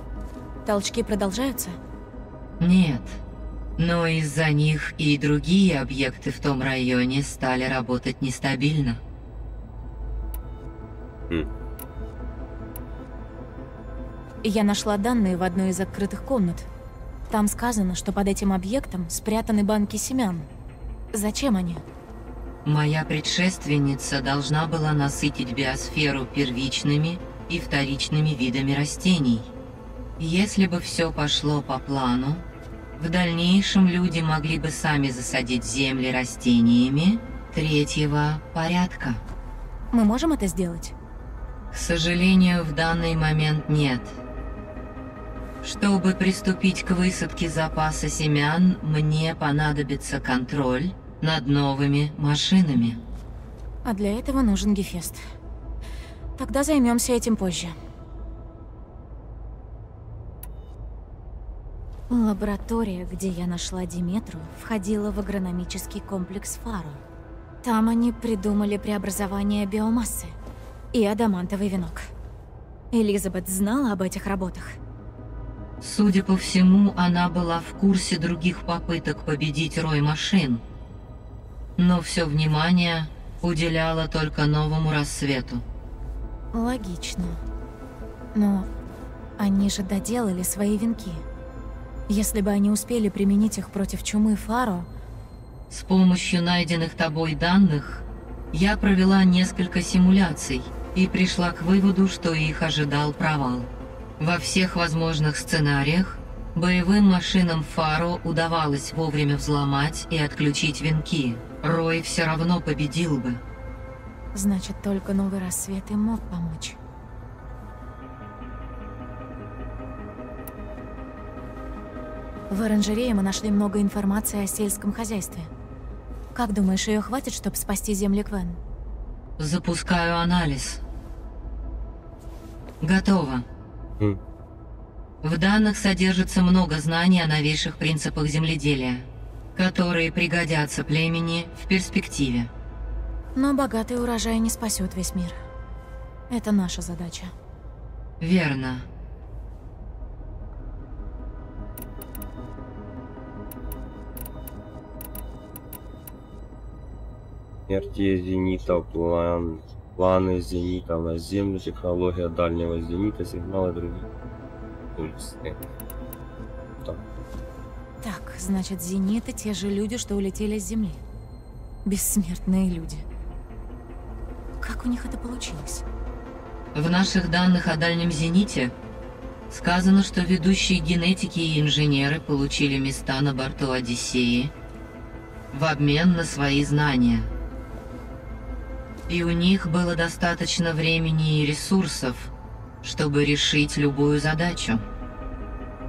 Толчки продолжаются? Нет. Но из-за них и другие объекты в том районе стали работать нестабильно. Хм. Я нашла данные в одной из открытых комнат. Там сказано, что под этим объектом спрятаны банки семян. Зачем они? Моя предшественница должна была насытить биосферу первичными и вторичными видами растений. Если бы все пошло по плану, в дальнейшем люди могли бы сами засадить земли растениями третьего порядка. Мы можем это сделать? К сожалению, в данный момент нет. Чтобы приступить к высадке запаса семян, мне понадобится контроль над новыми машинами. А для этого нужен Гефест. Тогда займемся этим позже. Лаборатория, где я нашла Диметру, входила в агрономический комплекс Фаро. Там они придумали преобразование биомассы. и адамантовый венок. Элизабет знала об этих работах. Судя по всему, она была в курсе других попыток победить рой машин. Но все внимание уделяла только новому рассвету. Логично. Но они же доделали свои венки. Если бы они успели применить их против чумы Фаро, С помощью найденных тобой данных я провела несколько симуляций и пришла к выводу, что их ожидал провал. Во всех возможных сценариях боевым машинам Фаро удавалось вовремя взломать и отключить венки. Рой все равно победил бы. Значит, только новый рассвет им мог помочь. В оранжерее мы нашли много информации о сельском хозяйстве. Как думаешь, ее хватит, чтобы спасти земли Квен? Запускаю анализ. Готово. Хм. В данных содержится много знаний о новейших принципах земледелия, которые пригодятся племени в перспективе. Но богатый урожай не спасет весь мир. Это наша задача. Верно. Смерти зенита, план, планы зенита на землю, технология дальнего зенита, сигналы других пульсы. Так, Так, значит, зениты те же люди, что улетели с Земли. Бессмертные люди. Как у них это получилось? В наших данных о дальнем зените сказано, что ведущие генетики и инженеры получили места на борту Одиссеи в обмен на свои знания. И у них было достаточно времени и ресурсов, чтобы решить любую задачу.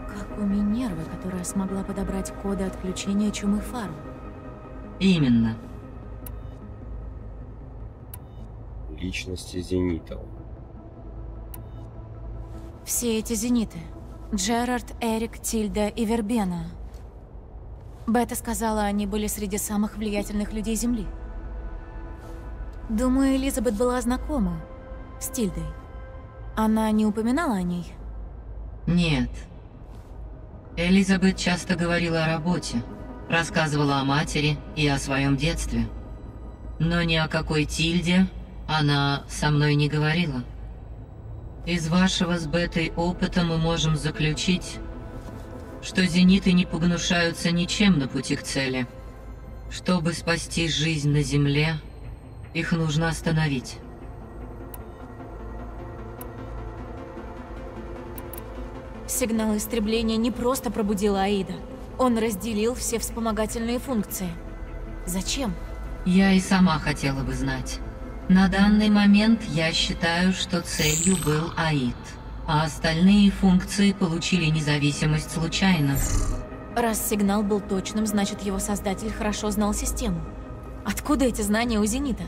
Как у Минервы, которая смогла подобрать коды отключения чумы Фару. Именно. Личности зенитов. Все эти зениты. Джерард, Эрик, Тильда и Вербена. Бета сказала, они были среди самых влиятельных людей Земли. Думаю, Элизабет была знакома с Тильдой. Она не упоминала о ней? Нет. Элизабет часто говорила о работе, рассказывала о матери и о своем детстве. Но ни о какой Тильде она со мной не говорила. Из вашего с Бетой опыта мы можем заключить, что зениты не погнушаются ничем на пути к цели. Чтобы спасти жизнь на Земле, их нужно остановить. Сигнал истребления не просто пробудил Аида. Он разделил все вспомогательные функции. Зачем? Я и сама хотела бы знать. На данный момент я считаю, что целью был Аид, а остальные функции получили независимость случайно. Раз сигнал был точным, значит его создатель хорошо знал систему. Откуда эти знания у Зенита?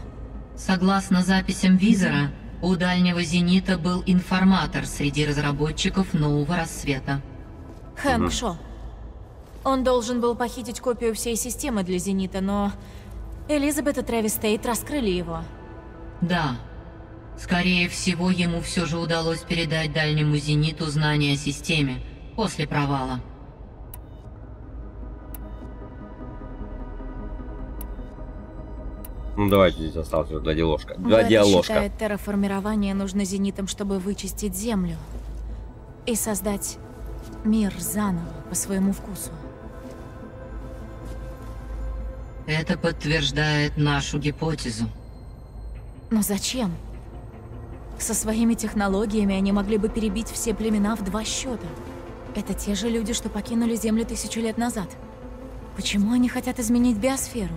Согласно записям Визора, у дальнего Зенита был информатор среди разработчиков нового рассвета. Хэнк Шо. Он должен был похитить копию всей системы для Зенита, но Элизабет и Трэвис Тейт раскрыли его. Да. Скорее всего, ему все же удалось передать дальнему Зениту знания о системе после провала. Ну давайте здесь осталось вот гладиоложка. Бета Гладиоложка. считает, терраформирование нужно Зенитам, чтобы вычистить Землю. И создать мир заново, по своему вкусу. Это подтверждает нашу гипотезу. Но зачем? Со своими технологиями они могли бы перебить все племена в два счета. Это те же люди, что покинули Землю тысячу лет назад. Почему они хотят изменить биосферу?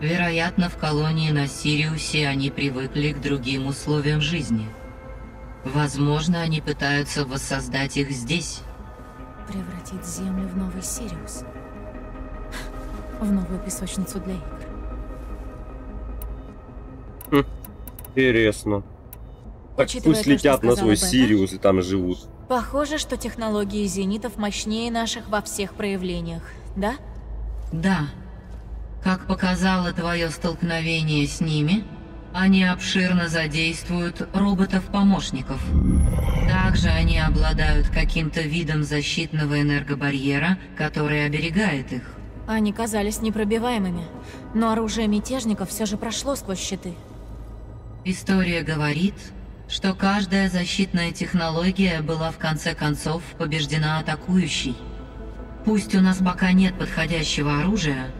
Вероятно, в колонии на Сириусе они привыкли к другим условиям жизни. Возможно, они пытаются воссоздать их здесь. Превратить Землю в новый Сириус. В новую песочницу для игр. Интересно. Так Учитывая пусть то, летят на свой Бета. Сириус и там живут. Похоже, что технологии зенитов мощнее наших во всех проявлениях, да? Да. Как показало твое столкновение с ними, Они обширно задействуют роботов-помощников. Также они обладают каким-то видом защитного энергобарьера, который оберегает их. Они казались непробиваемыми, но оружие мятежников все же прошло сквозь щиты. История говорит, что каждая защитная технология была в конце концов побеждена атакующей. Пусть у нас пока нет подходящего оружия,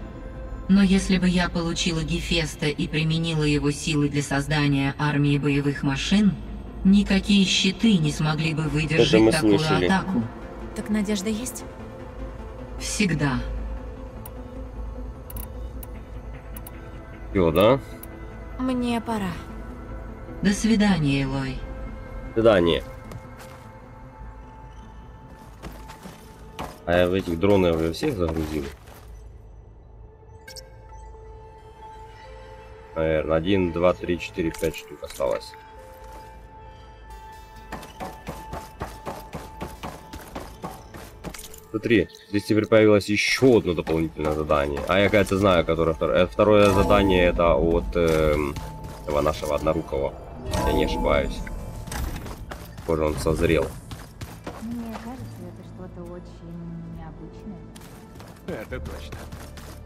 но если бы я получила Гефеста и применила его силы для создания армии боевых машин, никакие щиты не смогли бы выдержать такую слышали. атаку. Так надежда есть? Всегда. Всё, да? Мне пора. До свидания, Элой. Свидание. А я в этих дронов уже всех загрузил? Наверное, один, два, три, четыре, пять штук осталось. Смотри, здесь теперь появилось еще одно дополнительное задание. А я, кажется, знаю, которое второе. Второе задание это от эм, этого нашего однорукого. Я не ошибаюсь. Похоже, он созрел. Мне кажется, это что-то очень необычное. Это точно.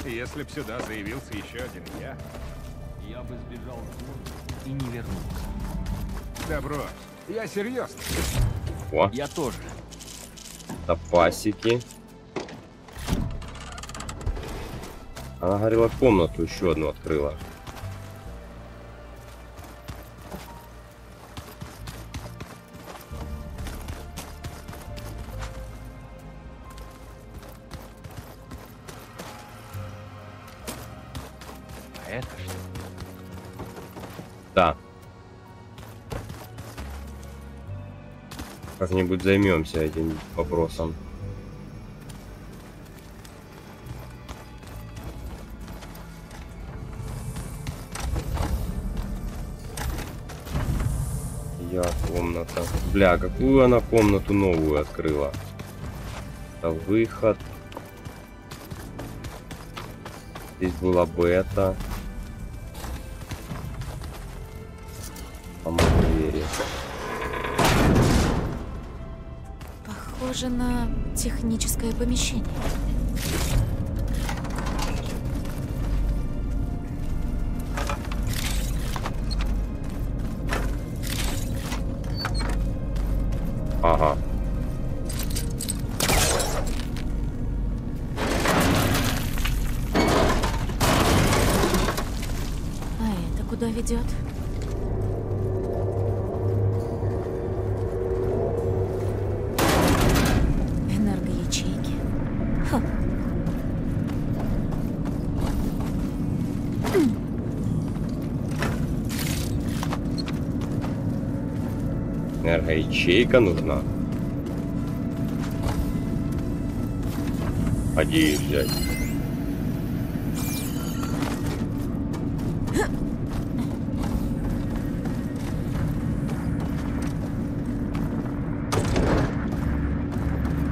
Если б сюда заявился еще один я... Я бы сбежал и не вернулся. Да брось, я серьезно. О, Я тоже. запасики. Она говорила комнату еще одну открыла. Да. Как-нибудь займемся этим вопросом. Я комната. Бля, какую она комнату новую открыла? Это выход. Здесь была бета. Похоже на техническое помещение. Энергоячейка нужна. Ходи взять.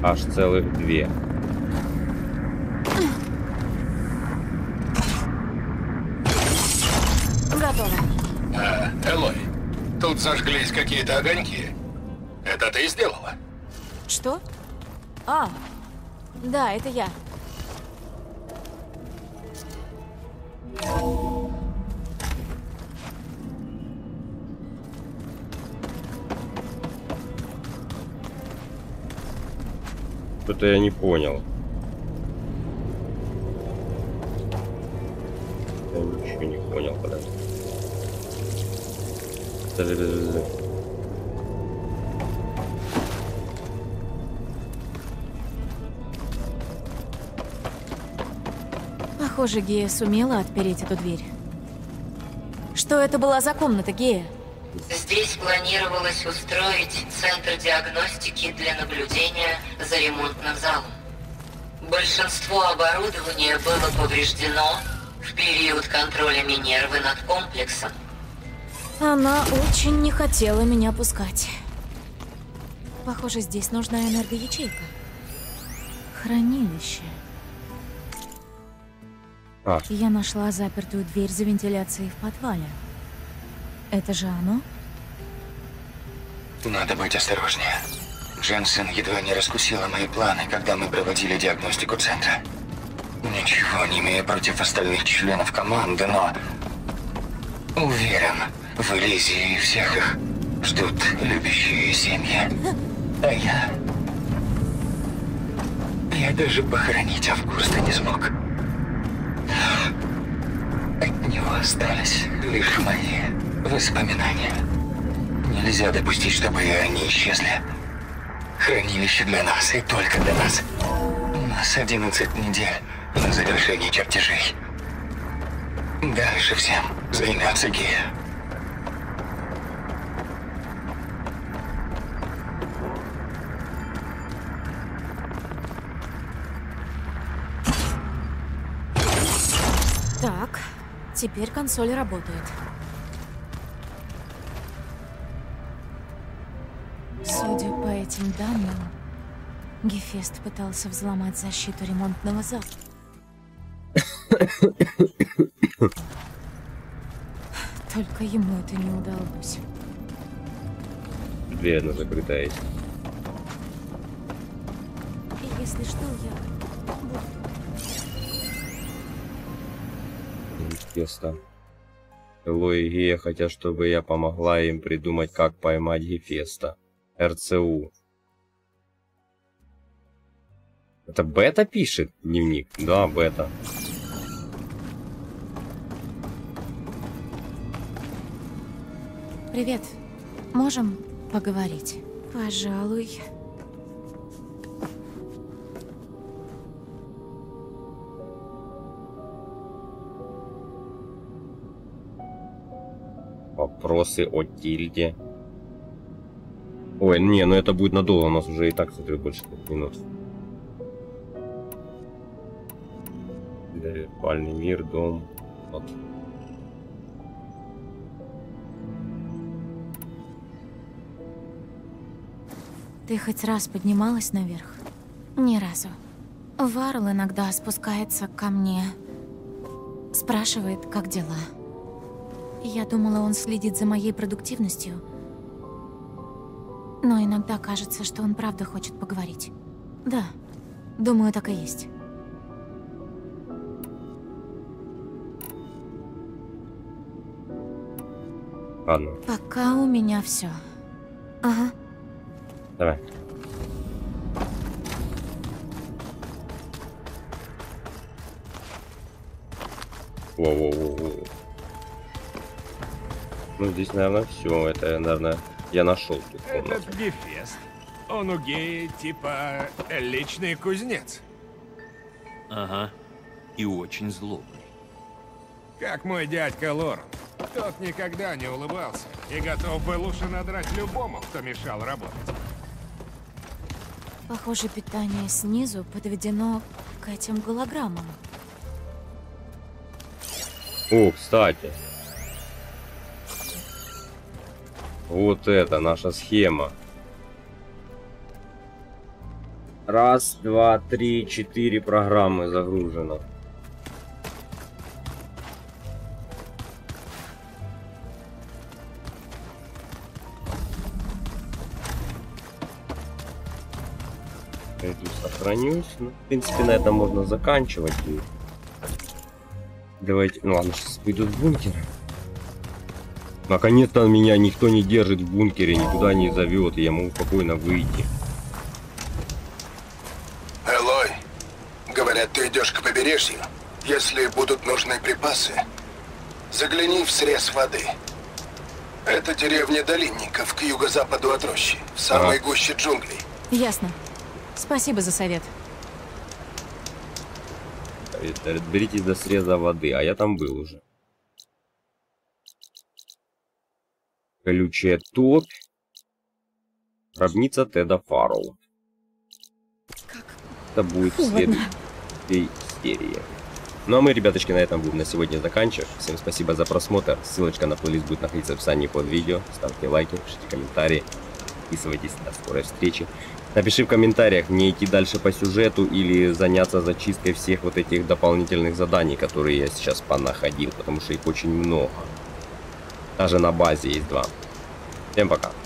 Аж целых две. Готово. А, Элой, тут зажглись какие-то огоньки. Да, это я. Что-то я не понял. Похоже, Гея сумела отпереть эту дверь. Что это была за комната, Гея? Здесь планировалось устроить центр диагностики для наблюдения за ремонтным залом. Большинство оборудования было повреждено в период контроля Минервы над комплексом. Она очень не хотела меня пускать. Похоже, здесь нужна энергоячейка. Хранилище. А, Я нашла запертую дверь за вентиляцией в подвале. Это же оно? Надо быть осторожнее. Дженсен едва не раскусила мои планы, когда мы проводили диагностику центра. Ничего не имея против остальных членов команды, но... Уверен, в Элизии и всех их ждут любящие семьи. А я... Я даже похоронить Августа не смог. От него остались лишь мои воспоминания. Нельзя допустить, чтобы они исчезли. Хранилище для нас и только для нас. У нас 11 недель на завершение чертежей. Дальше всем займется Гея. Теперь консоль работает. Судя по этим данным, Гефест пытался взломать защиту ремонтного зала. Только ему это не удалось. Дверь одна закрытая есть. И если что, я Гефеста. Эло и Гея хотят, чтобы я помогла им придумать, как поймать Гефеста. РЦУ. Это Бета пишет дневник? Да, Бета. Привет. Можем поговорить? Пожалуй. Вопросы о Тильде. Ой, не, ну это будет надолго, у нас уже и так, смотрю, больше двух минут. Да, Виртуальный мир, дом. Вот. Ты хоть раз поднималась наверх? Ни разу. Варл иногда спускается ко мне. Спрашивает, как дела. Я думала, он следит за моей продуктивностью. Но иногда кажется, что он правда хочет поговорить. Да, думаю, так и есть. Ладно, Пока у меня все. Ага. давай. Воу-воу-воу. Ну, здесь, наверное, все. Это, наверное, я нашел тут комнату. Этот Гефест. Он у гея типа личный кузнец. Ага. И очень злобный. Как мой дядька Лорен. Тот никогда не улыбался и готов был уши надрать любому, кто мешал работать. Похоже, питание снизу подведено к этим голограммам. О, кстати. Вот это наша схема. Раз, два, три, четыре программы загружено. Пойду сохранюсь. Ну, в принципе, на этом можно заканчивать. Давайте, ну ладно, сейчас пойду в бункер. Наконец-то меня никто не держит в бункере, никуда не зовет, и я могу спокойно выйти. Элой, говорят, ты идешь к побережью. Если будут нужны припасы, загляни в срез воды. Это деревня Долинников к юго-западу от рощи, в самой Ага. гуще джунглей. Ясно. Спасибо за совет. Это, Беритесь до среза воды, а я там был уже. Колючая топь. Гробница Теда Фарроу. Это будет в Холодно. следующей серии. Ну а мы, ребяточки, на этом будем на сегодня заканчивать. Всем спасибо за просмотр. Ссылочка на плейлист будет находиться в описании под видео. Ставьте лайки, пишите комментарии. Подписывайтесь. До скорой встречи. Напиши в комментариях, мне идти дальше по сюжету или заняться зачисткой всех вот этих дополнительных заданий, которые я сейчас понаходил, потому что их очень много. Даже на базе есть два. Всем пока.